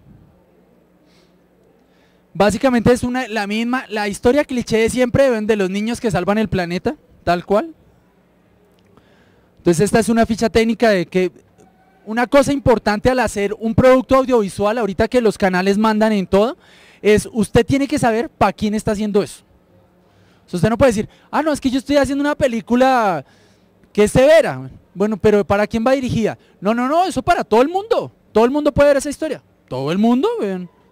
Básicamente es una, la misma, la historia cliché de siempre de los niños que salvan el planeta, tal cual. Entonces esta es una ficha técnica de que una cosa importante al hacer un producto audiovisual, ahorita que los canales mandan en todo, es usted tiene que saber para quién está haciendo eso. Sea, usted no puede decir, ah, no, es que yo estoy haciendo una película que es severa. Bueno, pero ¿para quién va dirigida? No, no, no, eso para todo el mundo. Todo el mundo puede ver esa historia. Todo el mundo.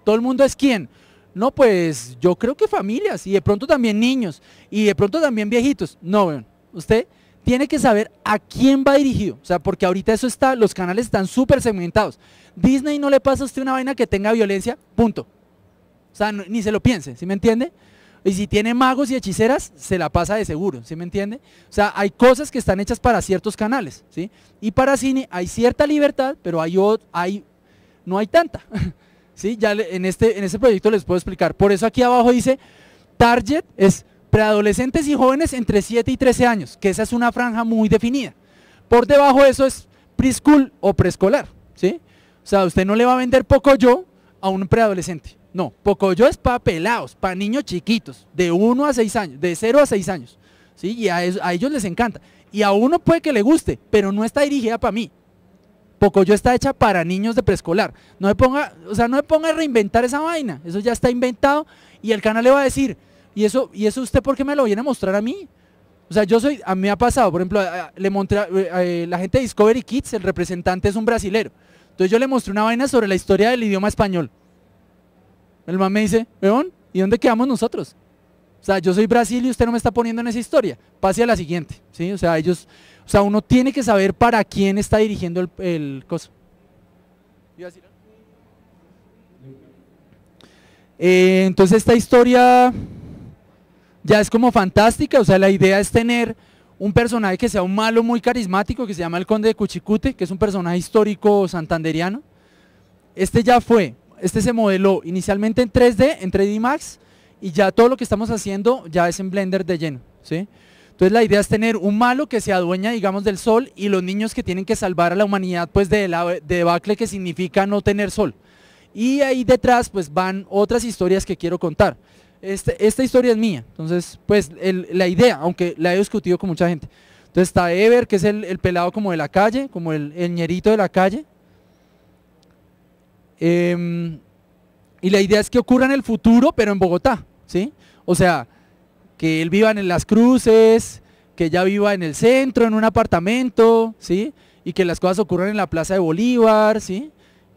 Todo el mundo es quién. No, pues yo creo que familias y de pronto también niños y de pronto también viejitos. No, ven. Usted tiene que saber a quién va dirigido. O sea, porque ahorita eso está, los canales están súper segmentados. Disney no le pasa a usted una vaina que tenga violencia, punto. O sea, ni se lo piense, ¿sí me entiende? Y si tiene magos y hechiceras, se la pasa de seguro, ¿sí me entiende? O sea, hay cosas que están hechas para ciertos canales, ¿sí? Y para cine hay cierta libertad, pero hay, hay no hay tanta. ¿Sí? Ya en este, en este proyecto les puedo explicar. Por eso aquí abajo dice, target es preadolescentes y jóvenes entre 7 y 13 años, que esa es una franja muy definida. Por debajo de eso es preschool o preescolar, ¿sí? O sea, usted no le va a vender poco yo a un preadolescente. No, poco yo es para pelados, para niños chiquitos, de 1 a 6 años, de 0 a 6 años. ¿sí? Y a, a ellos les encanta. Y a uno puede que le guste, pero no está dirigida para mí. Pocoyo está hecha para niños de preescolar. No me ponga, o sea, no me ponga a reinventar esa vaina. Eso ya está inventado y el canal le va a decir, ¿y eso, y eso usted por qué me lo viene a mostrar a mí? O sea, yo soy, a mí ha pasado, por ejemplo, le eh, la gente de Discovery Kids, el representante es un brasilero. Entonces yo le mostré una vaina sobre la historia del idioma español. El man me dice, weón, ¿y dónde quedamos nosotros? O sea, yo soy Brasil y usted no me está poniendo en esa historia. Pase a la siguiente, ¿sí? O sea, ellos, o sea, uno tiene que saber para quién está dirigiendo el, el coso. Eh, entonces esta historia ya es como fantástica, o sea, la idea es tener un personaje que sea un malo muy carismático, que se llama el Conde de Cuchicute, que es un personaje histórico santanderiano. Este ya fue, este se modeló inicialmente en 3D, en 3D Max, y ya todo lo que estamos haciendo ya es en Blender de lleno, ¿sí? Entonces la idea es tener un malo que se adueña, digamos, del sol y los niños que tienen que salvar a la humanidad, pues de la debacle que significa no tener sol. Y ahí detrás, pues van otras historias que quiero contar. Este, esta historia es mía, entonces, pues la idea, aunque la he discutido con mucha gente. Entonces está Ever, que es el, el pelado como de la calle, como el, el ñerito de la calle. Em, y la idea es que ocurra en el futuro, pero en Bogotá, ¿sí? O sea, que él viva en las cruces, que ella viva en el centro, en un apartamento, ¿sí? Y que las cosas ocurran en la Plaza de Bolívar, ¿sí?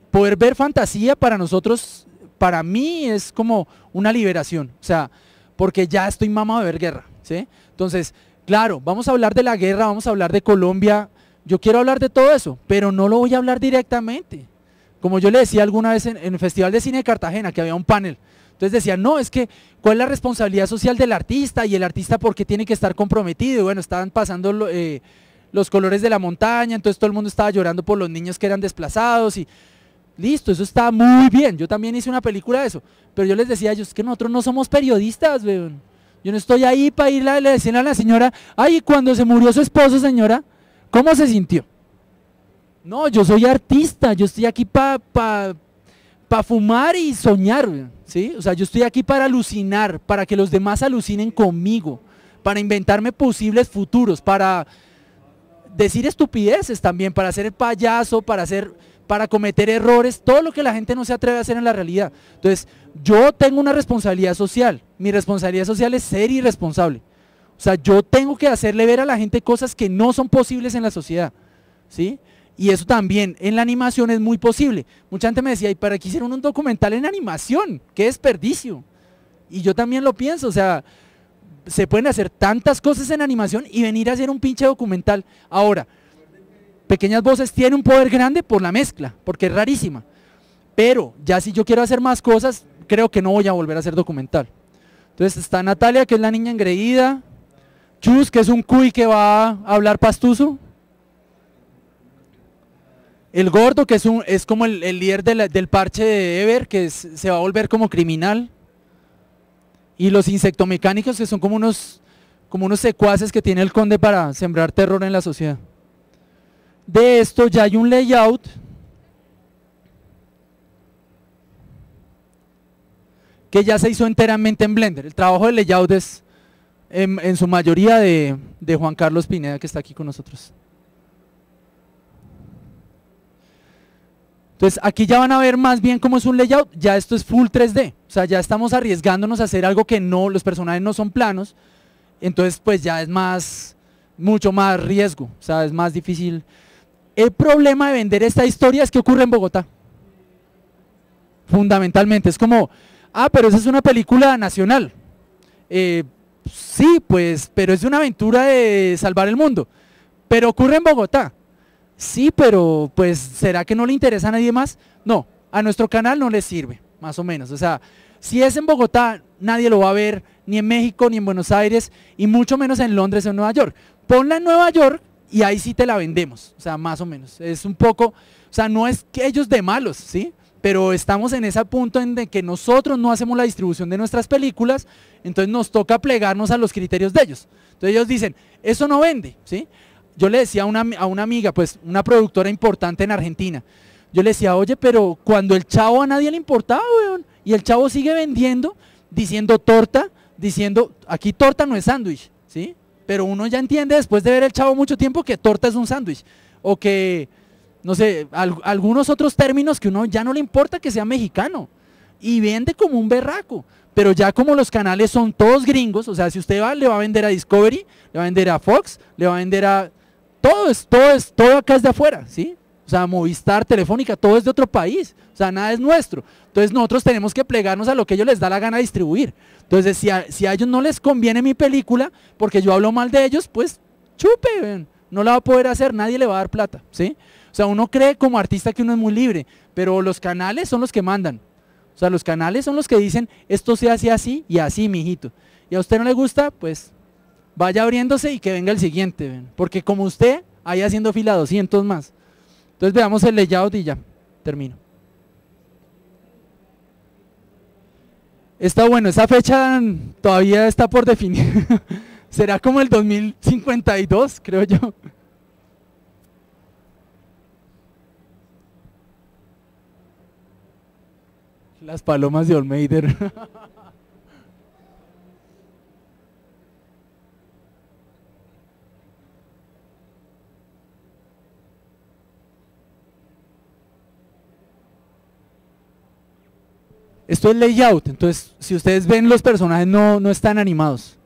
Poder ver fantasía para nosotros, para mí es como una liberación, o sea, porque ya estoy mamado de ver guerra, ¿sí? Entonces, claro, vamos a hablar de la guerra, vamos a hablar de Colombia, yo quiero hablar de todo eso, pero no lo voy a hablar directamente. Como yo le decía alguna vez en, en el Festival de Cine de Cartagena, que había un panel, entonces decía, no, es que, ¿cuál es la responsabilidad social del artista? Y el artista, ¿por qué tiene que estar comprometido? Y bueno, estaban pasando eh, los colores de la montaña, entonces todo el mundo estaba llorando por los niños que eran desplazados y listo, eso está muy bien. Yo también hice una película de eso, pero yo les decía a ellos, es que nosotros no somos periodistas, weón. Yo no estoy ahí para ir a decir a la señora, ay, cuando se murió su esposo, señora, ¿cómo se sintió? No, yo soy artista, yo estoy aquí para pa, pa fumar y soñar, ¿sí? O sea, yo estoy aquí para alucinar, para que los demás alucinen conmigo, para inventarme posibles futuros, para decir estupideces también, para ser el payaso, para hacer, para cometer errores, todo lo que la gente no se atreve a hacer en la realidad. Entonces, yo tengo una responsabilidad social. Mi responsabilidad social es ser irresponsable. O sea, yo tengo que hacerle ver a la gente cosas que no son posibles en la sociedad. ¿Sí? Y eso también en la animación es muy posible. Mucha gente me decía, ¿y para qué hicieron un documental en animación? ¡Qué desperdicio! Y yo también lo pienso, o sea, se pueden hacer tantas cosas en animación y venir a hacer un pinche documental. Ahora, Pequeñas Voces tiene un poder grande por la mezcla, porque es rarísima. Pero ya si yo quiero hacer más cosas, creo que no voy a volver a hacer documental. Entonces está Natalia, que es la niña engreída. Chus, que es un cuy que va a hablar pastuso. El gordo, que es, un, es como el, líder del parche de Ever, que se va a volver como criminal. Y los insectomecánicos, que son como unos, como unos secuaces que tiene el conde para sembrar terror en la sociedad. De esto ya hay un layout. que ya se hizo enteramente en Blender. El trabajo de layout es en, en su mayoría de, de Juan Carlos Pineda, que está aquí con nosotros. Entonces aquí ya van a ver más bien cómo es un layout, ya esto es full 3D, o sea ya estamos arriesgándonos a hacer algo que no, los personajes no son planos, entonces pues ya es más, mucho más riesgo, o sea es más difícil. El problema de vender esta historia es que ocurre en Bogotá, fundamentalmente, es como, ah pero esa es una película nacional, Eh, sí pues, pero es una aventura de salvar el mundo, pero ocurre en Bogotá. Sí, pero pues ¿será que no le interesa a nadie más? No, a nuestro canal no le sirve, más o menos. O sea, si es en Bogotá, nadie lo va a ver, ni en México, ni en Buenos Aires, y mucho menos en Londres o en Nueva York. Ponla en Nueva York y ahí sí te la vendemos, o sea, más o menos. Es un poco, o sea, no es que ellos de malos, ¿sí? Pero estamos en ese punto en que nosotros no hacemos la distribución de nuestras películas, entonces nos toca plegarnos a los criterios de ellos. Entonces ellos dicen, eso no vende, ¿sí? Yo le decía a una, a una amiga, pues una productora importante en Argentina, yo le decía, oye, pero cuando el chavo a nadie le importaba, weón, y el chavo sigue vendiendo, diciendo torta, diciendo, aquí torta no es sándwich, ¿sí? Pero uno ya entiende después de ver el chavo mucho tiempo que torta es un sándwich, o que, no sé, al- algunos otros términos que uno ya no le importa que sea mexicano, y vende como un berraco. Pero ya como los canales son todos gringos, o sea, si usted va, le va a vender a Discovery, le va a vender a Fox, le va a vender a... Todo es, todo es, todo acá es de afuera, ¿sí? O sea, Movistar, Telefónica, todo es de otro país. O sea, nada es nuestro. Entonces nosotros tenemos que plegarnos a lo que ellos les da la gana distribuir. Entonces, si a, si a ellos no les conviene mi película, porque yo hablo mal de ellos, pues chupe, no la va a poder hacer, nadie le va a dar plata, ¿sí? O sea, uno cree como artista que uno es muy libre, pero los canales son los que mandan. O sea, los canales son los que dicen, esto se hace así y así, mijito. Y a usted no le gusta, pues vaya abriéndose y que venga el siguiente, porque como usted, ahí haciendo fila 200 más. Entonces veamos el layout y ya, termino. Está bueno, esa fecha todavía está por definir. Será como el 2052, creo yo. Las palomas de Olmeider. Esto es layout, entonces si ustedes ven los personajes no, no están animados.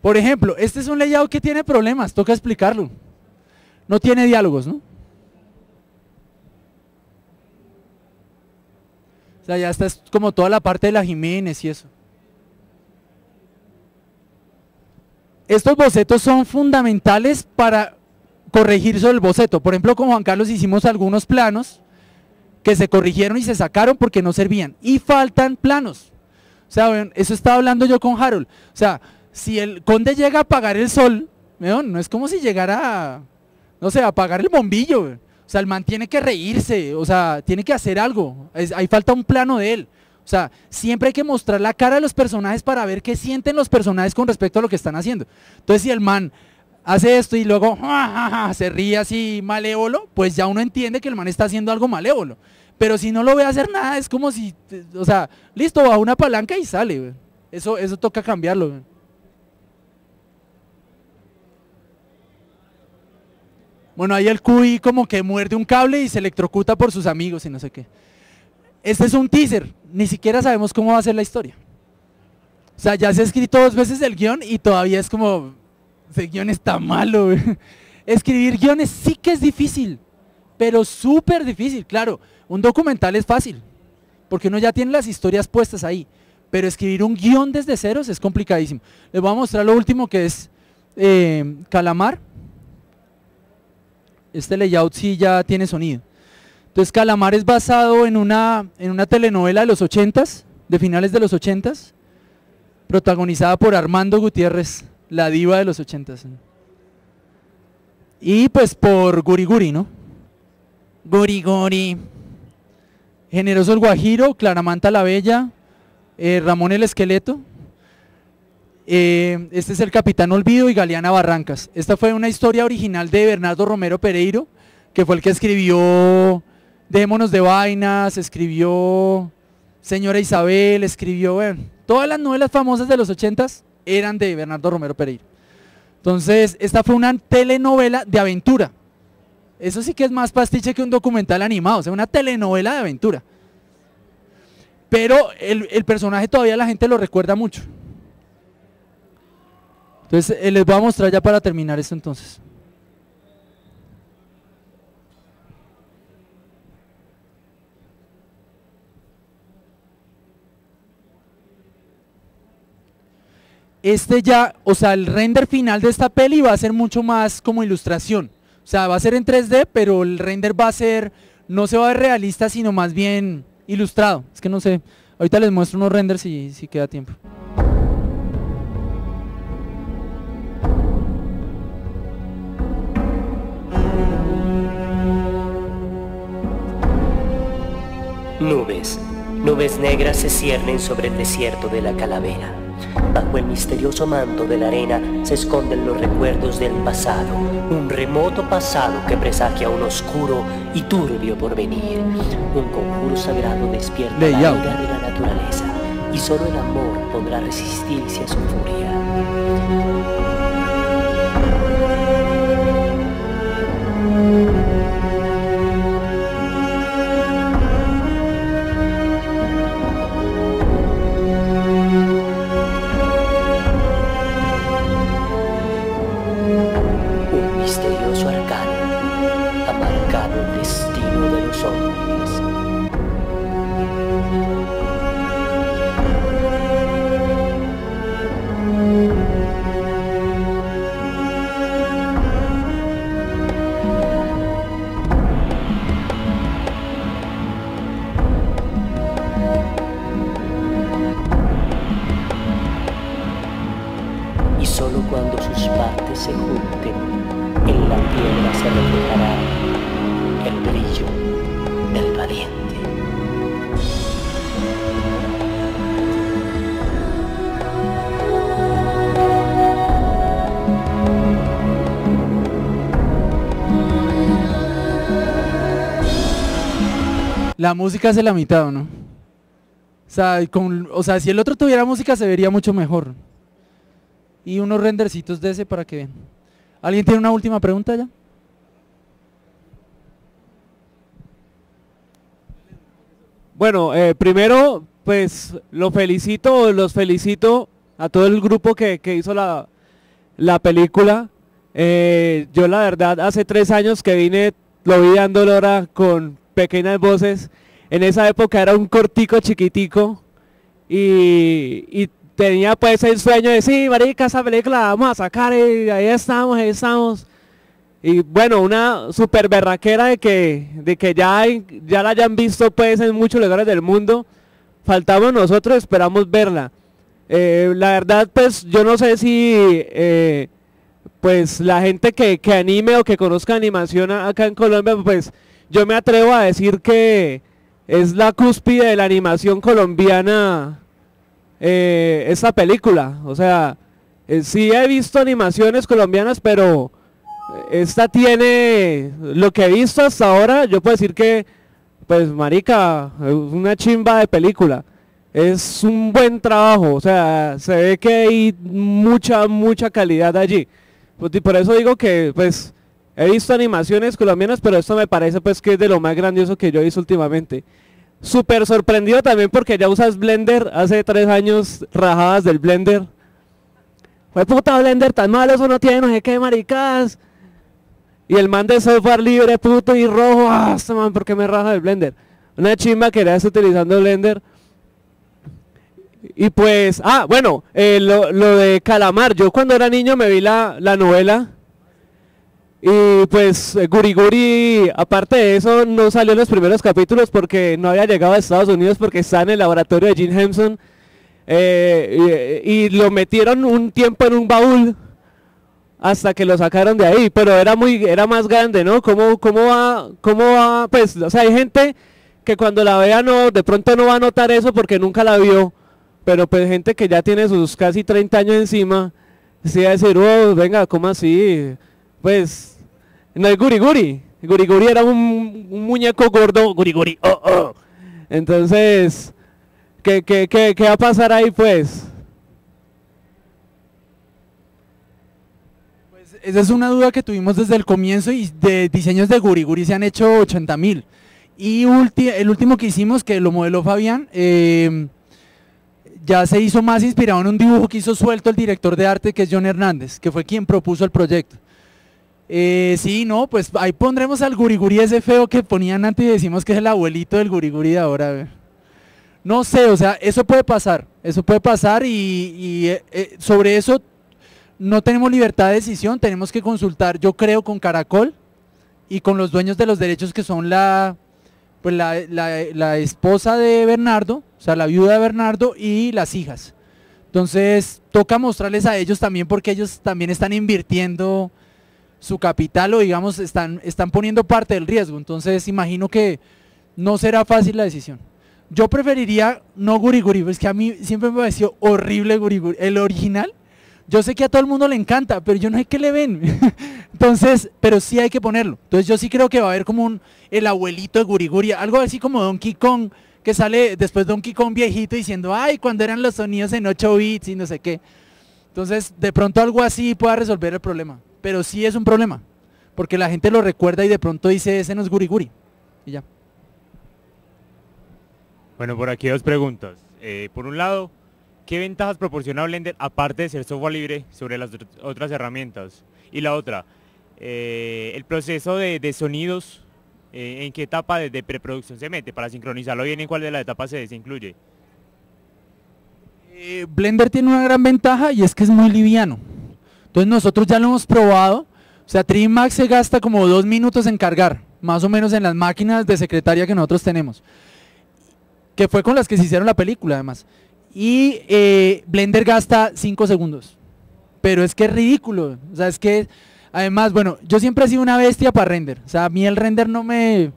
Por ejemplo, este es un layout que tiene problemas, toca explicarlo. No tiene diálogos, ¿no? O sea, ya está es como toda la parte de la Jiménez y eso. Estos bocetos son fundamentales para corregir sobre el boceto. Por ejemplo, con Juan Carlos hicimos algunos planos que se corrigieron y se sacaron porque no servían. Y faltan planos. O sea, eso estaba hablando yo con Harold. O sea, si el conde llega a apagar el sol, no es como si llegara, no sé, a apagar el bombillo. O sea, el man tiene que reírse, o sea, tiene que hacer algo. ahí falta un plano de él. O sea, siempre hay que mostrar la cara de los personajes para ver qué sienten los personajes con respecto a lo que están haciendo. Entonces, si el man hace esto y luego se ríe así malévolo, pues ya uno entiende que el man está haciendo algo malévolo. Pero si no lo ve hacer nada, es como si, o sea, listo, baja una palanca y sale. Eso, eso toca cambiarlo. Bueno, ahí el QI como que muerde un cable y se electrocuta por sus amigos y no sé qué. Este es un teaser, ni siquiera sabemos cómo va a ser la historia. O sea, ya se ha escrito dos veces el guion y todavía es como, ese guion está malo. Escribir guiones sí que es difícil, pero súper difícil. Claro, un documental es fácil, porque uno ya tiene las historias puestas ahí. Pero escribir un guion desde ceros es complicadísimo. Les voy a mostrar lo último que es eh, Calamar este layout sí ya tiene sonido. Entonces Calamar es basado en una, en una telenovela de los 80s, de finales de los 80s, protagonizada por Armando Gutiérrez, la diva de los 80s. Y pues por Guri Guri, ¿no? Guri Guri. Generoso el Guajiro, Claramanta la Bella, eh, Ramón el Esqueleto, eh, este es el Capitán Olvido y Galeana Barrancas. Esta fue una historia original de Bernardo Romero Pereiro, que fue el que escribió Démonos de Vainas, escribió Señora Isabel, escribió, bueno, todas las novelas famosas de los ochentas eran de Bernardo Romero Pereiro. Entonces, esta fue una telenovela de aventura. Eso sí que es más pastiche que un documental animado, o sea, una telenovela de aventura. Pero el personaje todavía la gente lo recuerda mucho. Entonces, eh, les voy a mostrar ya para terminar esto entonces. Este ya, o sea, el render final de esta peli va a ser mucho más como ilustración. O sea, va a ser en 3D, pero el render va a ser, no se va a ver realista, sino más bien ilustrado. Es que no sé, ahorita les muestro unos renders si, si queda tiempo. Nubes. Nubes negras se ciernen sobre el desierto de la calavera. Bajo el misterioso manto de la arena se esconden los recuerdos del pasado, un remoto pasado que presagia un oscuro y turbio porvenir. Un conjuro sagrado despierta la ira de la naturaleza y solo el amor podrá resistirse a su furia. La música hace la mitad, ¿o ¿no? O sea, si el otro tuviera música se vería mucho mejor. Y unos rendercitos de ese para que vean. ¿Alguien tiene una última pregunta ya? Bueno, eh, primero, pues lo felicito, los felicito a todo el grupo que, que hizo la, la película. Eh, yo la verdad hace tres años que vine, lo vi dando con pequeñas voces. En esa época era un cortico chiquitico y, y tenía pues el sueño de sí, marica, esa película la vamos a sacar y ahí estamos, ahí estamos. Y bueno, una super berraquera de que, de que ya, ya la hayan visto pues en muchos lugares del mundo. Faltamos nosotros, esperamos verla. Eh, la verdad pues yo no sé si eh, pues la gente que, que anime o que conozca animación acá en Colombia, pues yo me atrevo a decir que es la cúspide de la animación colombiana eh, esta película. O sea, eh, sí he visto animaciones colombianas, pero esta tiene lo que he visto hasta ahora. Yo puedo decir que, pues, marica, es una chimba de película. Es un buen trabajo, o sea, se ve que hay mucha, mucha calidad allí. Pues, y por eso digo que, pues, he visto animaciones colombianas, pero esto me parece, pues, que es de lo más grandioso que yo he visto últimamente. Súper sorprendido también porque ya usas Blender, hace tres años rajadas del Blender. Fue puta Blender, tan malo, eso no tiene no sé qué maricadas. Y el man de software libre, puto y rojo, ah, este man, ¿por qué me raja del Blender? Una chimba que era utilizando Blender. Y pues, ah, bueno, eh, lo, lo de Calamar, yo cuando era niño me vi la, la novela. Y pues eh, Guri Guri, aparte de eso, no salió en los primeros capítulos porque no había llegado a Estados Unidos porque está en el laboratorio de Jim Henson. Eh, y, lo metieron un tiempo en un baúl hasta que lo sacaron de ahí, pero era muy, era más grande, ¿no? ¿Cómo, cómo va, cómo va? Pues, o sea, hay gente que cuando la vea no, de pronto no va a notar eso porque nunca la vio, pero pues gente que ya tiene sus casi 30 años encima, sí va a decir, oh, venga, ¿cómo así? Pues, no es Guri Guri, Guri Guri era un, muñeco gordo, Guri Guri, oh, oh. Entonces, ¿qué, qué, qué, va a pasar ahí pues? Esa es una duda que tuvimos desde el comienzo y de diseños de Guri Guri se han hecho 80 mil. Y ulti- el último que hicimos, que lo modeló Fabián, eh, ya se hizo más inspirado en un dibujo que hizo suelto el director de arte, que es John Hernández, que fue quien propuso el proyecto. Eh, sí, no, pues ahí pondremos al Guri Guri ese feo que ponían antes y decimos que es el abuelito del Guri Guri de ahora. No sé, o sea, eso puede pasar, eso puede pasar y, eh, eh, sobre eso no tenemos libertad de decisión, tenemos que consultar, yo creo, con Caracol y con los dueños de los derechos que son la, pues la- la esposa de Bernardo, o sea, la viuda de Bernardo y las hijas. Entonces, toca mostrarles a ellos también porque ellos también están invirtiendo su capital o digamos están, están poniendo parte del riesgo. Entonces, imagino que no será fácil la decisión. Yo preferiría no Guri Guri, es que a mí siempre me pareció horrible Guri Guri. El original, yo sé que a todo el mundo le encanta, pero yo no sé qué le ven. Entonces, pero sí hay que ponerlo. Entonces yo sí creo que va a haber como un el abuelito de Guri Guri, algo así como Donkey Kong, que sale después Donkey Kong viejito diciendo, ay, cuando eran los sonidos en 8 bits y no sé qué. Entonces, de pronto algo así pueda resolver el problema. Pero sí es un problema, porque la gente lo recuerda y de pronto dice, ese no es Guri Guri. Y ya. Bueno, por aquí dos preguntas. Eh, por un lado, ¿qué ventajas proporciona Blender aparte de ser software libre sobre las otr- otras herramientas? Y la otra, eh, el proceso de, de sonidos eh, ¿en qué etapa de, de preproducción se mete? Para sincronizarlo bien, ¿en cuál de las etapas se, se incluye? Blender tiene una gran ventaja y es que es muy liviano. Entonces nosotros ya lo hemos probado. O sea, Trimax se gasta como dos minutos en cargar, más o menos en las máquinas de secretaria que nosotros tenemos. Que fue con las que se hicieron la película además. Y eh, Blender gasta 5 segundos. Pero es que es ridículo. O sea, es que además, bueno, yo siempre he sido una bestia para render. O sea, a mí el render no me...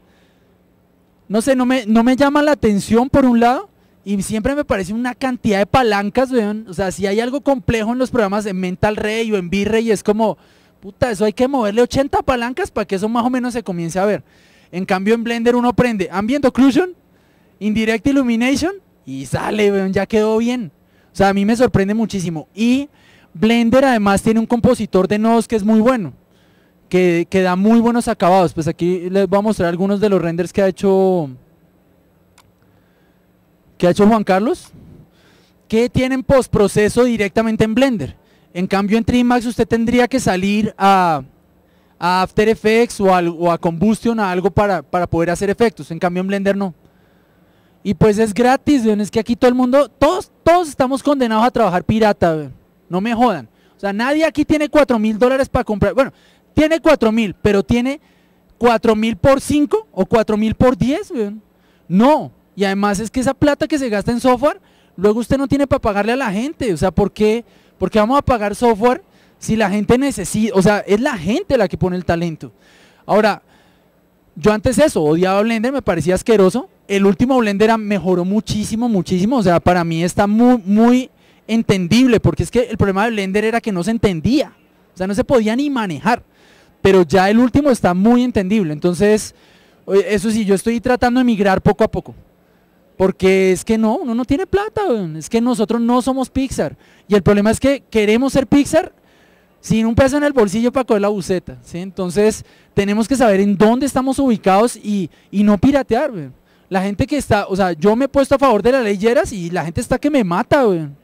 No sé, no me, no me llama la atención por un lado. Y siempre me parece una cantidad de palancas, weón. O sea, si hay algo complejo en los programas de Mental Ray o en V-Ray, es como, puta, eso hay que moverle 80 palancas para que eso más o menos se comience a ver. En cambio, en Blender uno prende Ambient Occlusion, Indirect Illumination y sale, weón, ya quedó bien. O sea, a mí me sorprende muchísimo. Y Blender además tiene un compositor de nodos que es muy bueno, que, que da muy buenos acabados. Pues aquí les voy a mostrar algunos de los renders que ha hecho que ha hecho Juan Carlos, que tienen postproceso directamente en Blender. En cambio en Trimax usted tendría que salir a, After Effects o a, Combustion, a algo para, para poder hacer efectos. En cambio en Blender no. Y pues es gratis, es que aquí todo el mundo, todos, todos estamos condenados a trabajar pirata, no me jodan. O sea, nadie aquí tiene 4 mil dólares para comprar, bueno, tiene 4 mil, pero tiene 4 mil por 5 o 4 mil por 10, weón. No, y además es que esa plata que se gasta en software, luego usted no tiene para pagarle a la gente. O sea, ¿por qué, ¿por qué vamos a pagar software si la gente necesita? O sea, es la gente la que pone el talento. Ahora, yo antes eso, odiaba Blender, me parecía asqueroso. El último Blender mejoró muchísimo, muchísimo. O sea, para mí está muy, muy entendible, porque es que el problema de Blender era que no se entendía. O sea, no se podía ni manejar. Pero ya el último está muy entendible. Entonces, oye, eso sí, yo estoy tratando de migrar poco a poco. Porque es que no, uno no tiene plata, es que nosotros no somos Pixar. Y el problema es que queremos ser Pixar sin un peso en el bolsillo para coger la buceta. ¿sí? Entonces tenemos que saber en dónde estamos ubicados y, y no piratear. La gente que está, o sea, yo me he puesto a favor de las leyeras y la gente está que me mata. weón.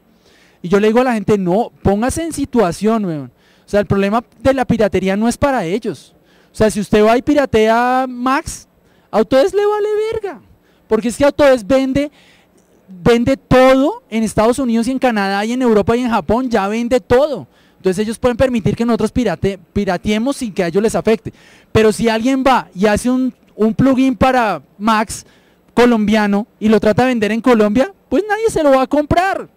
Y yo le digo a la gente, no, póngase en situación. weón. O sea, el problema de la piratería no es para ellos. O sea, si usted va y piratea Max, a ustedes le vale verga. Porque es que Autodesk vende, vende todo en Estados Unidos y en Canadá y en Europa y en Japón, ya vende todo. Entonces ellos pueden permitir que nosotros pirate, pirateemos sin que a ellos les afecte. Pero si alguien va y hace un, un plugin para Max colombiano y lo trata de vender en Colombia, pues nadie se lo va a comprar.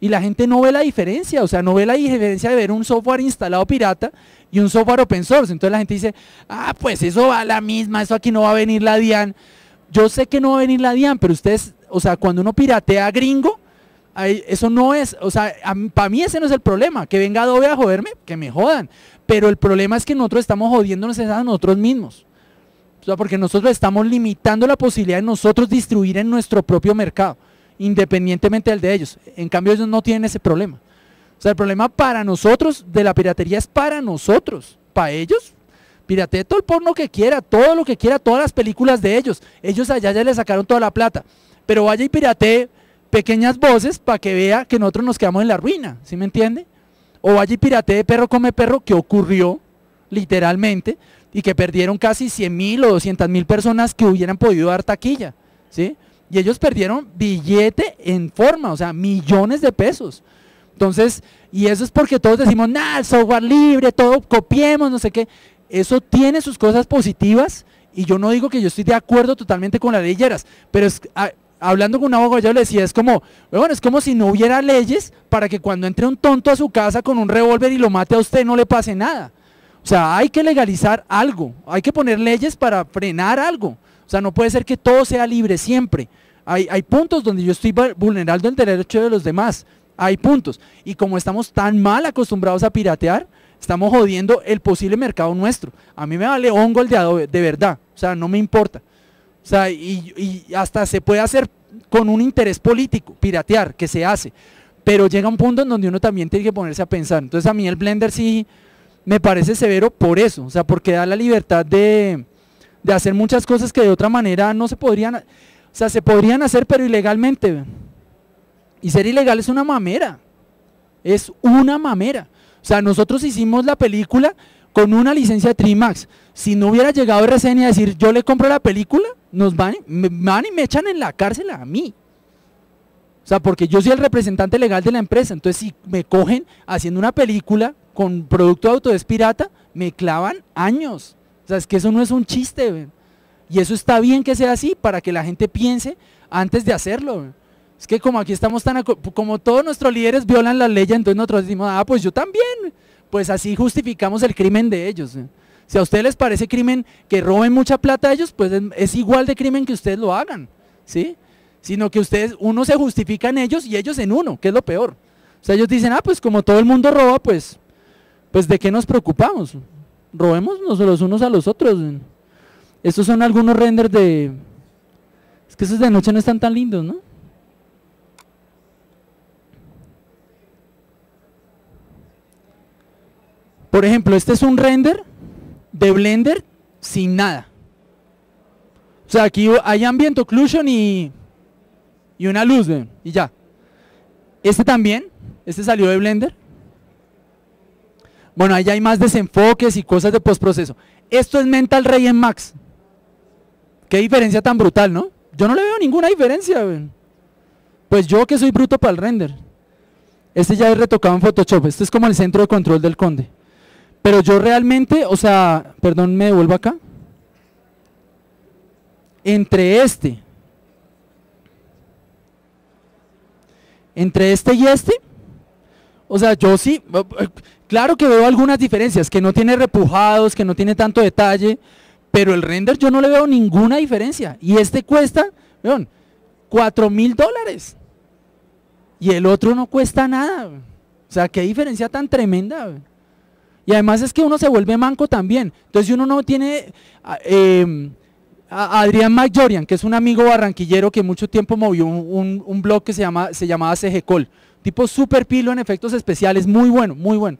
Y la gente no ve la diferencia, o sea, no ve la diferencia de ver un software instalado pirata y un software open source. Entonces la gente dice, ah, pues eso va a la misma, eso aquí no va a venir la DIAN yo sé que no va a venir la DIAN, pero ustedes, o sea, cuando uno piratea gringo, eso no es, o sea, para mí ese no es el problema, que venga Adobe a joderme, que me jodan, pero el problema es que nosotros estamos jodiéndonos a nosotros mismos. O sea, porque nosotros estamos limitando la posibilidad de nosotros distribuir en nuestro propio mercado, independientemente del de ellos. En cambio, ellos no tienen ese problema. O sea, el problema para nosotros de la piratería es para nosotros. Para ellos, piratee todo el porno que quiera, todo lo que quiera, todas las películas de ellos. Ellos allá ya le sacaron toda la plata. Pero vaya y piratee pequeñas voces para que vea que nosotros nos quedamos en la ruina, ¿sí me entiende? O vaya y piratee perro come perro, que ocurrió literalmente, y que perdieron casi 100 mil o 200 mil personas que hubieran podido dar taquilla, ¿sí? Y ellos perdieron billete en forma, o sea, millones de pesos. Entonces, y eso es porque todos decimos, nada, software libre, todo copiemos, no sé qué. Eso tiene sus cosas positivas y yo no digo que yo estoy de acuerdo totalmente con las leyeras, pero es, a- hablando con un abogado yo le decía, es como, bueno, es como si no hubiera leyes para que cuando entre un tonto a su casa con un revólver y lo mate a usted no le pase nada. O sea, hay que legalizar algo, hay que poner leyes para frenar algo. O sea, no puede ser que todo sea libre siempre. Hay, hay puntos donde yo estoy vulnerando el derecho de los demás. Hay puntos. Y como estamos tan mal acostumbrados a piratear, estamos jodiendo el posible mercado nuestro. A mí me vale hongo el de Adobe, de verdad. O sea, no me importa. O sea, y, y hasta se puede hacer con un interés político, piratear, que se hace. Pero llega un punto en donde uno también tiene que ponerse a pensar. Entonces a mí el Blender sí me parece severo por eso. O sea, porque da la libertad de, de hacer muchas cosas que de otra manera no se podrían... O sea, se podrían hacer pero ilegalmente. Y ser ilegal es una mamera. Es una mamera. O sea, nosotros hicimos la película con una licencia de Trimax. Si no hubiera llegado RCN a decir yo le compro la película, nos van, me, van y me echan en la cárcel a mí. O sea, porque yo soy el representante legal de la empresa. Entonces, si me cogen haciendo una película con producto de autodes pirata, me clavan años. O sea, es que eso no es un chiste. Y eso está bien que sea así para que la gente piense antes de hacerlo. Es que como aquí estamos tan, como todos nuestros líderes violan la ley, entonces nosotros decimos, ah, pues yo también. Pues así justificamos el crimen de ellos. Si a ustedes les parece crimen que roben mucha plata a ellos, pues es, igual de crimen que ustedes lo hagan, ¿sí? Sino que ustedes, uno se justifica en ellos y ellos en uno, que es lo peor. O sea, ellos dicen, ah, pues como todo el mundo roba, pues, pues ¿de qué nos preocupamos? Robémonos los unos a los otros. Estos son algunos renders de... Es que esos de noche no están tan lindos, ¿no? Por ejemplo, este es un render de Blender sin nada. O sea, aquí hay ambient occlusion y, y una luz, ven, y ya. Este también, este salió de Blender. Bueno, ahí hay más desenfoques y cosas de postproceso. Esto es Mental Ray en Max. Qué diferencia tan brutal, ¿no? Yo no le veo ninguna diferencia. ven. Pues yo que soy bruto para el render. Este ya es retocado en Photoshop. Este es como el centro de control del conde. Pero yo realmente, o sea, perdón, me devuelvo acá. Entre este, entre este y este, o sea, yo sí, eh, claro que veo algunas diferencias, que no tiene repujados, que no tiene tanto detalle, pero el render yo no le veo ninguna diferencia. Y este cuesta, vean, 4 mil dólares. Y el otro no cuesta nada. O sea, qué diferencia tan tremenda. Y además es que uno se vuelve manco también. Entonces uno no tiene a, eh, a Adrián McJorian, que es un amigo barranquillero que mucho tiempo movió un blog que se, llama, se llamaba CGCol. Tipo super pilo en efectos especiales, muy bueno, muy bueno.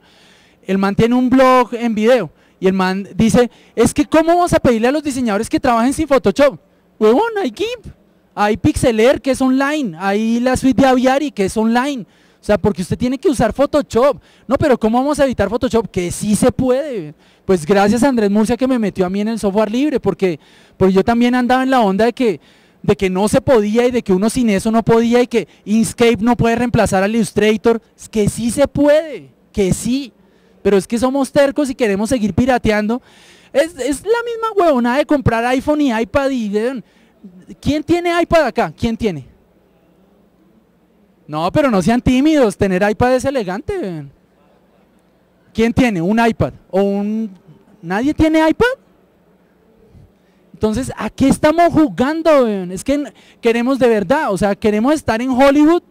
El man tiene un blog en video y el man dice, es que cómo vamos a pedirle a los diseñadores que trabajen sin Photoshop. Huevón, hay GIMP, hay Pixeler que es online, hay la suite de Aviari que es online. O sea, porque usted tiene que usar Photoshop. No, pero ¿cómo vamos a evitar Photoshop? Que sí se puede. Pues gracias a Andrés Murcia que me metió a mí en el software libre, porque, porque yo también andaba en la onda de que, de que no se podía y de que uno sin eso no podía y que Inkscape no puede reemplazar al Illustrator. Que sí se puede, que sí. Pero es que somos tercos y queremos seguir pirateando. Es, es la misma huevona de comprar iPhone y iPad y... ¿Quién tiene iPad acá? ¿Quién tiene? No, pero no sean tímidos, tener iPad es elegante. ¿Quién tiene un iPad? ¿O un... ¿Nadie tiene iPad? Entonces, ¿a qué estamos jugando? Es que queremos de verdad, o sea, queremos estar en Hollywood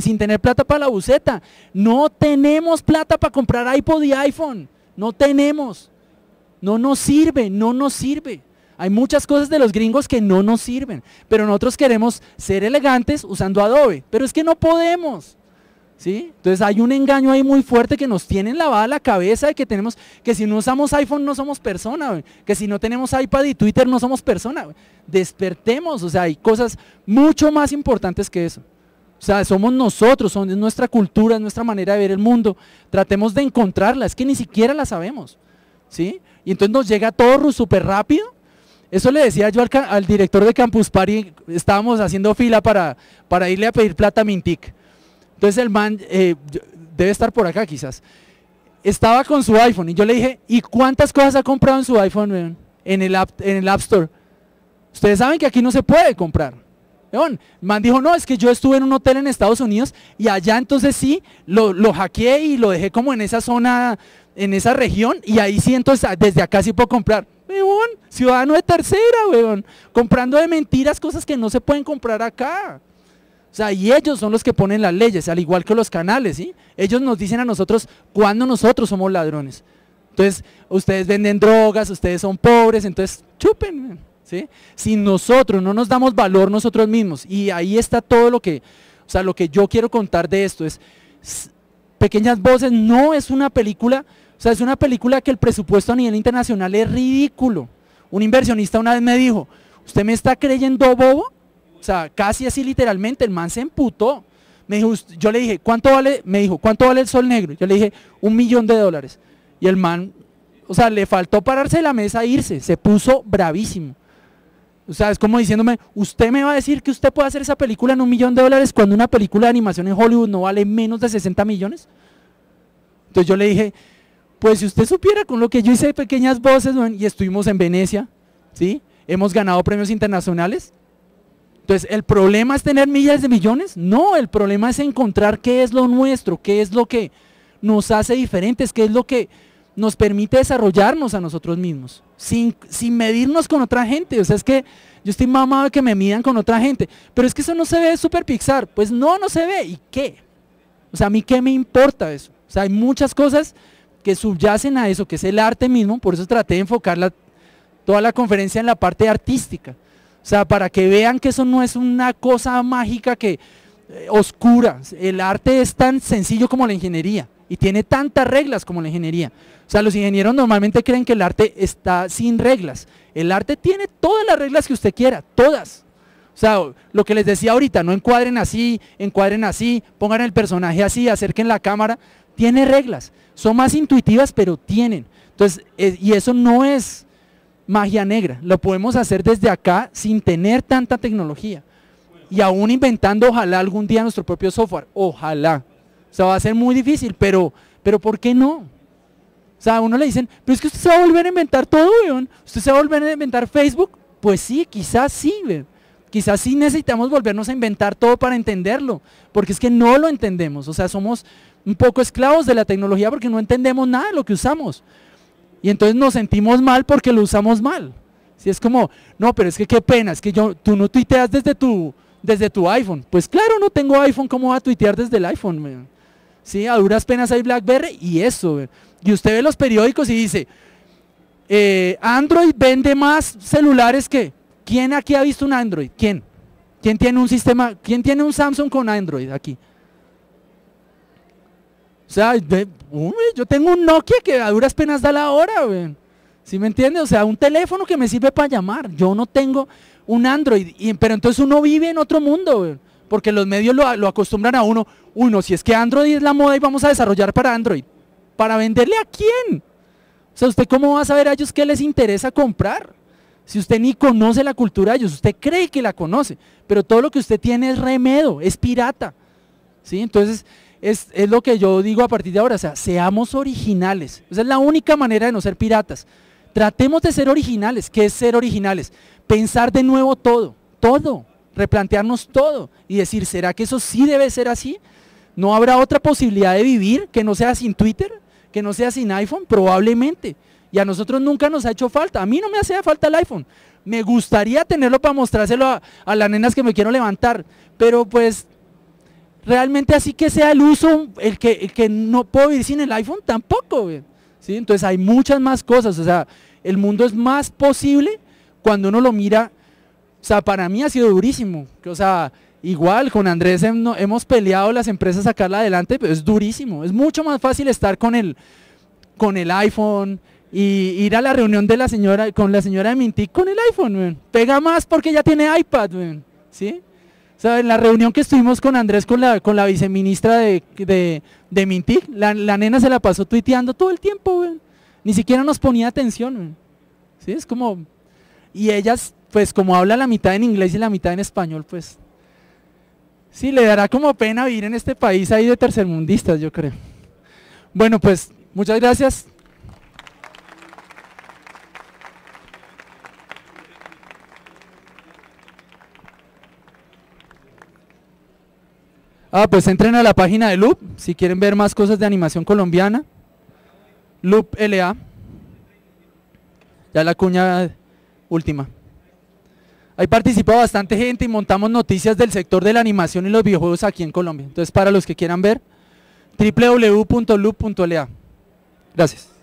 sin tener plata para la buceta. No tenemos plata para comprar iPod y iPhone. No tenemos. No nos sirve, no nos sirve. Hay muchas cosas de los gringos que no nos sirven, pero nosotros queremos ser elegantes usando Adobe, pero es que no podemos. ¿Sí? Entonces hay un engaño ahí muy fuerte que nos tienen lavada la cabeza de que tenemos que si no usamos iPhone no somos persona, güey, que si no tenemos iPad y Twitter no somos persona. güey. Despertemos, o sea, hay cosas mucho más importantes que eso. O sea, somos nosotros, son, es nuestra cultura, es nuestra manera de ver el mundo. Tratemos de encontrarla, es que ni siquiera la sabemos. ¿Sí? Y entonces nos llega todo súper rápido. Eso le decía yo al, director de Campus Party, estábamos haciendo fila para, irle a pedir plata Mintic. Entonces el man, eh, debe estar por acá quizás, estaba con su iPhone y yo le dije, ¿y cuántas cosas ha comprado en su iPhone weón? en el, app, Store? Ustedes saben que aquí no se puede comprar. El man dijo, no, es que yo estuve en un hotel en Estados Unidos y allá entonces sí, lo, lo hackeé y lo dejé como en esa zona, en esa región y ahí sí entonces ah, desde acá sí puedo comprar. Weón, ciudadano de tercera, weón, comprando de mentiras cosas que no se pueden comprar acá. O sea, y ellos son los que ponen las leyes, al igual que los canales, ¿sí? Ellos nos dicen a nosotros cuándo nosotros somos ladrones. Entonces, ustedes venden drogas, ustedes son pobres, entonces chupen, ¿sí? Si nosotros no nos damos valor nosotros mismos, y ahí está todo lo que, o sea, lo que yo quiero contar de esto es, Pequeñas Voces no es una película, o sea, es una película que el presupuesto a nivel internacional es ridículo. Un inversionista una vez me dijo, ¿usted me está creyendo bobo? O sea, casi así literalmente, el man se emputó. Me dijo, "Ust- yo le dije, ¿cuánto vale? Me dijo, ¿cuánto vale el sol negro? Yo le dije, un millón de dólares. Y el man, o sea, le faltó pararse de la mesa e irse, se puso bravísimo. O sea, es como diciéndome, usted me va a decir que usted puede hacer esa película en un millón de dólares cuando una película de animación en Hollywood no vale menos de 60 millones. Entonces yo le dije, pues si usted supiera con lo que yo hice de pequeñas voces y estuvimos en Venecia, ¿sí? Hemos ganado premios internacionales. Entonces, ¿el problema es tener millas de millones? No, el problema es encontrar qué es lo nuestro, qué es lo que nos hace diferentes, qué es lo que nos permite desarrollarnos a nosotros mismos, sin, sin medirnos con otra gente. O sea, es que yo estoy mamado de que me midan con otra gente, pero es que eso no se ve Super Pixar. Pues no, no se ve. ¿Y qué? O sea, a mí qué me importa eso. O sea, hay muchas cosas que subyacen a eso, que es el arte mismo, por eso traté de enfocar la- toda la conferencia en la parte artística. O sea, para que vean que eso no es una cosa mágica que eh, oscura. El arte es tan sencillo como la ingeniería y tiene tantas reglas como la ingeniería. O sea, los ingenieros normalmente creen que el arte está sin reglas. El arte tiene todas las reglas que usted quiera, todas. O sea, lo que les decía ahorita, no encuadren así, encuadren así, pongan el personaje así, acerquen la cámara, tiene reglas. Son más intuitivas, pero tienen. Entonces, eh, y eso no es magia negra, lo podemos hacer desde acá sin tener tanta tecnología. Y aún inventando, ojalá algún día nuestro propio software, ojalá. O sea, va a ser muy difícil, pero, pero ¿por qué no? O sea, a uno le dicen, pero es que usted se va a volver a inventar todo, weón. Usted se va a volver a inventar Facebook. Pues sí, quizás sí, weón. Quizás sí necesitamos volvernos a inventar todo para entenderlo, porque es que no lo entendemos. O sea, somos un poco esclavos de la tecnología porque no entendemos nada de lo que usamos. Y entonces nos sentimos mal porque lo usamos mal. Si es como, no, pero es que qué pena, es que yo, tú no tuiteas desde tu, desde tu iPhone. Pues claro, no tengo iPhone, ¿cómo va a tuitear desde el iPhone? Sí, a duras penas hay BlackBerry y eso. Y usted ve los periódicos y dice, eh, Android vende más celulares que... ¿Quién aquí ha visto un Android? ¿Quién? ¿Quién tiene un sistema? ¿Quién tiene un Samsung con Android aquí? O sea, yo tengo un Nokia que a duras penas da la hora, weón. ¿Sí me entiende? O sea, un teléfono que me sirve para llamar. Yo no tengo un Android. pero entonces uno vive en otro mundo, weón. Porque los medios lo, lo acostumbran a uno. Uno, si es que Android es la moda y vamos a desarrollar para Android. ¿Para venderle a quién? O sea, ¿usted cómo va a saber a ellos qué les interesa comprar? Si usted ni conoce la cultura de ellos, usted cree que la conoce, pero todo lo que usted tiene es remedo, es pirata. ¿sí? Entonces, es, es lo que yo digo a partir de ahora, o sea, seamos originales. Esa es la única manera de no ser piratas. Tratemos de ser originales. ¿Qué es ser originales? Pensar de nuevo todo, todo, replantearnos todo y decir, ¿será que eso sí debe ser así? ¿No habrá otra posibilidad de vivir que no sea sin Twitter, que no sea sin iPhone? Probablemente. Y a nosotros nunca nos ha hecho falta. A mí no me hacía falta el iPhone. Me gustaría tenerlo para mostrárselo a, las nenas que me quiero levantar. Pero pues realmente así que sea el uso, el que, que no puedo vivir sin el iPhone, tampoco. ¿sí? Entonces hay muchas más cosas. O sea, el mundo es más posible cuando uno lo mira. O sea, para mí ha sido durísimo. O sea, igual con Andrés hemos peleado las empresas a sacarla adelante, pero es durísimo. Es mucho más fácil estar con el, con el iPhone y ir a la reunión de la señora con la señora de Mintic con el iPhone, weón. Pega más porque ya tiene iPad, weón. ¿Sí? O en la reunión que estuvimos con Andrés, con la, con la viceministra de, de, Mintic, la, la nena se la pasó tuiteando todo el tiempo, weón. Ni siquiera nos ponía atención. ¿Sí? Es como... Y ellas, pues como habla la mitad en inglés y la mitad en español, pues... Sí, le dará como pena vivir en este país ahí de tercermundistas, yo creo. Bueno, pues muchas gracias. Ah, pues entren a la página de Loop si quieren ver más cosas de animación colombiana. Loop LA. Ya la cuña última. Ahí participa bastante gente y montamos noticias del sector de la animación y los videojuegos aquí en Colombia. Entonces, para los que quieran ver, www.loop.la. Gracias.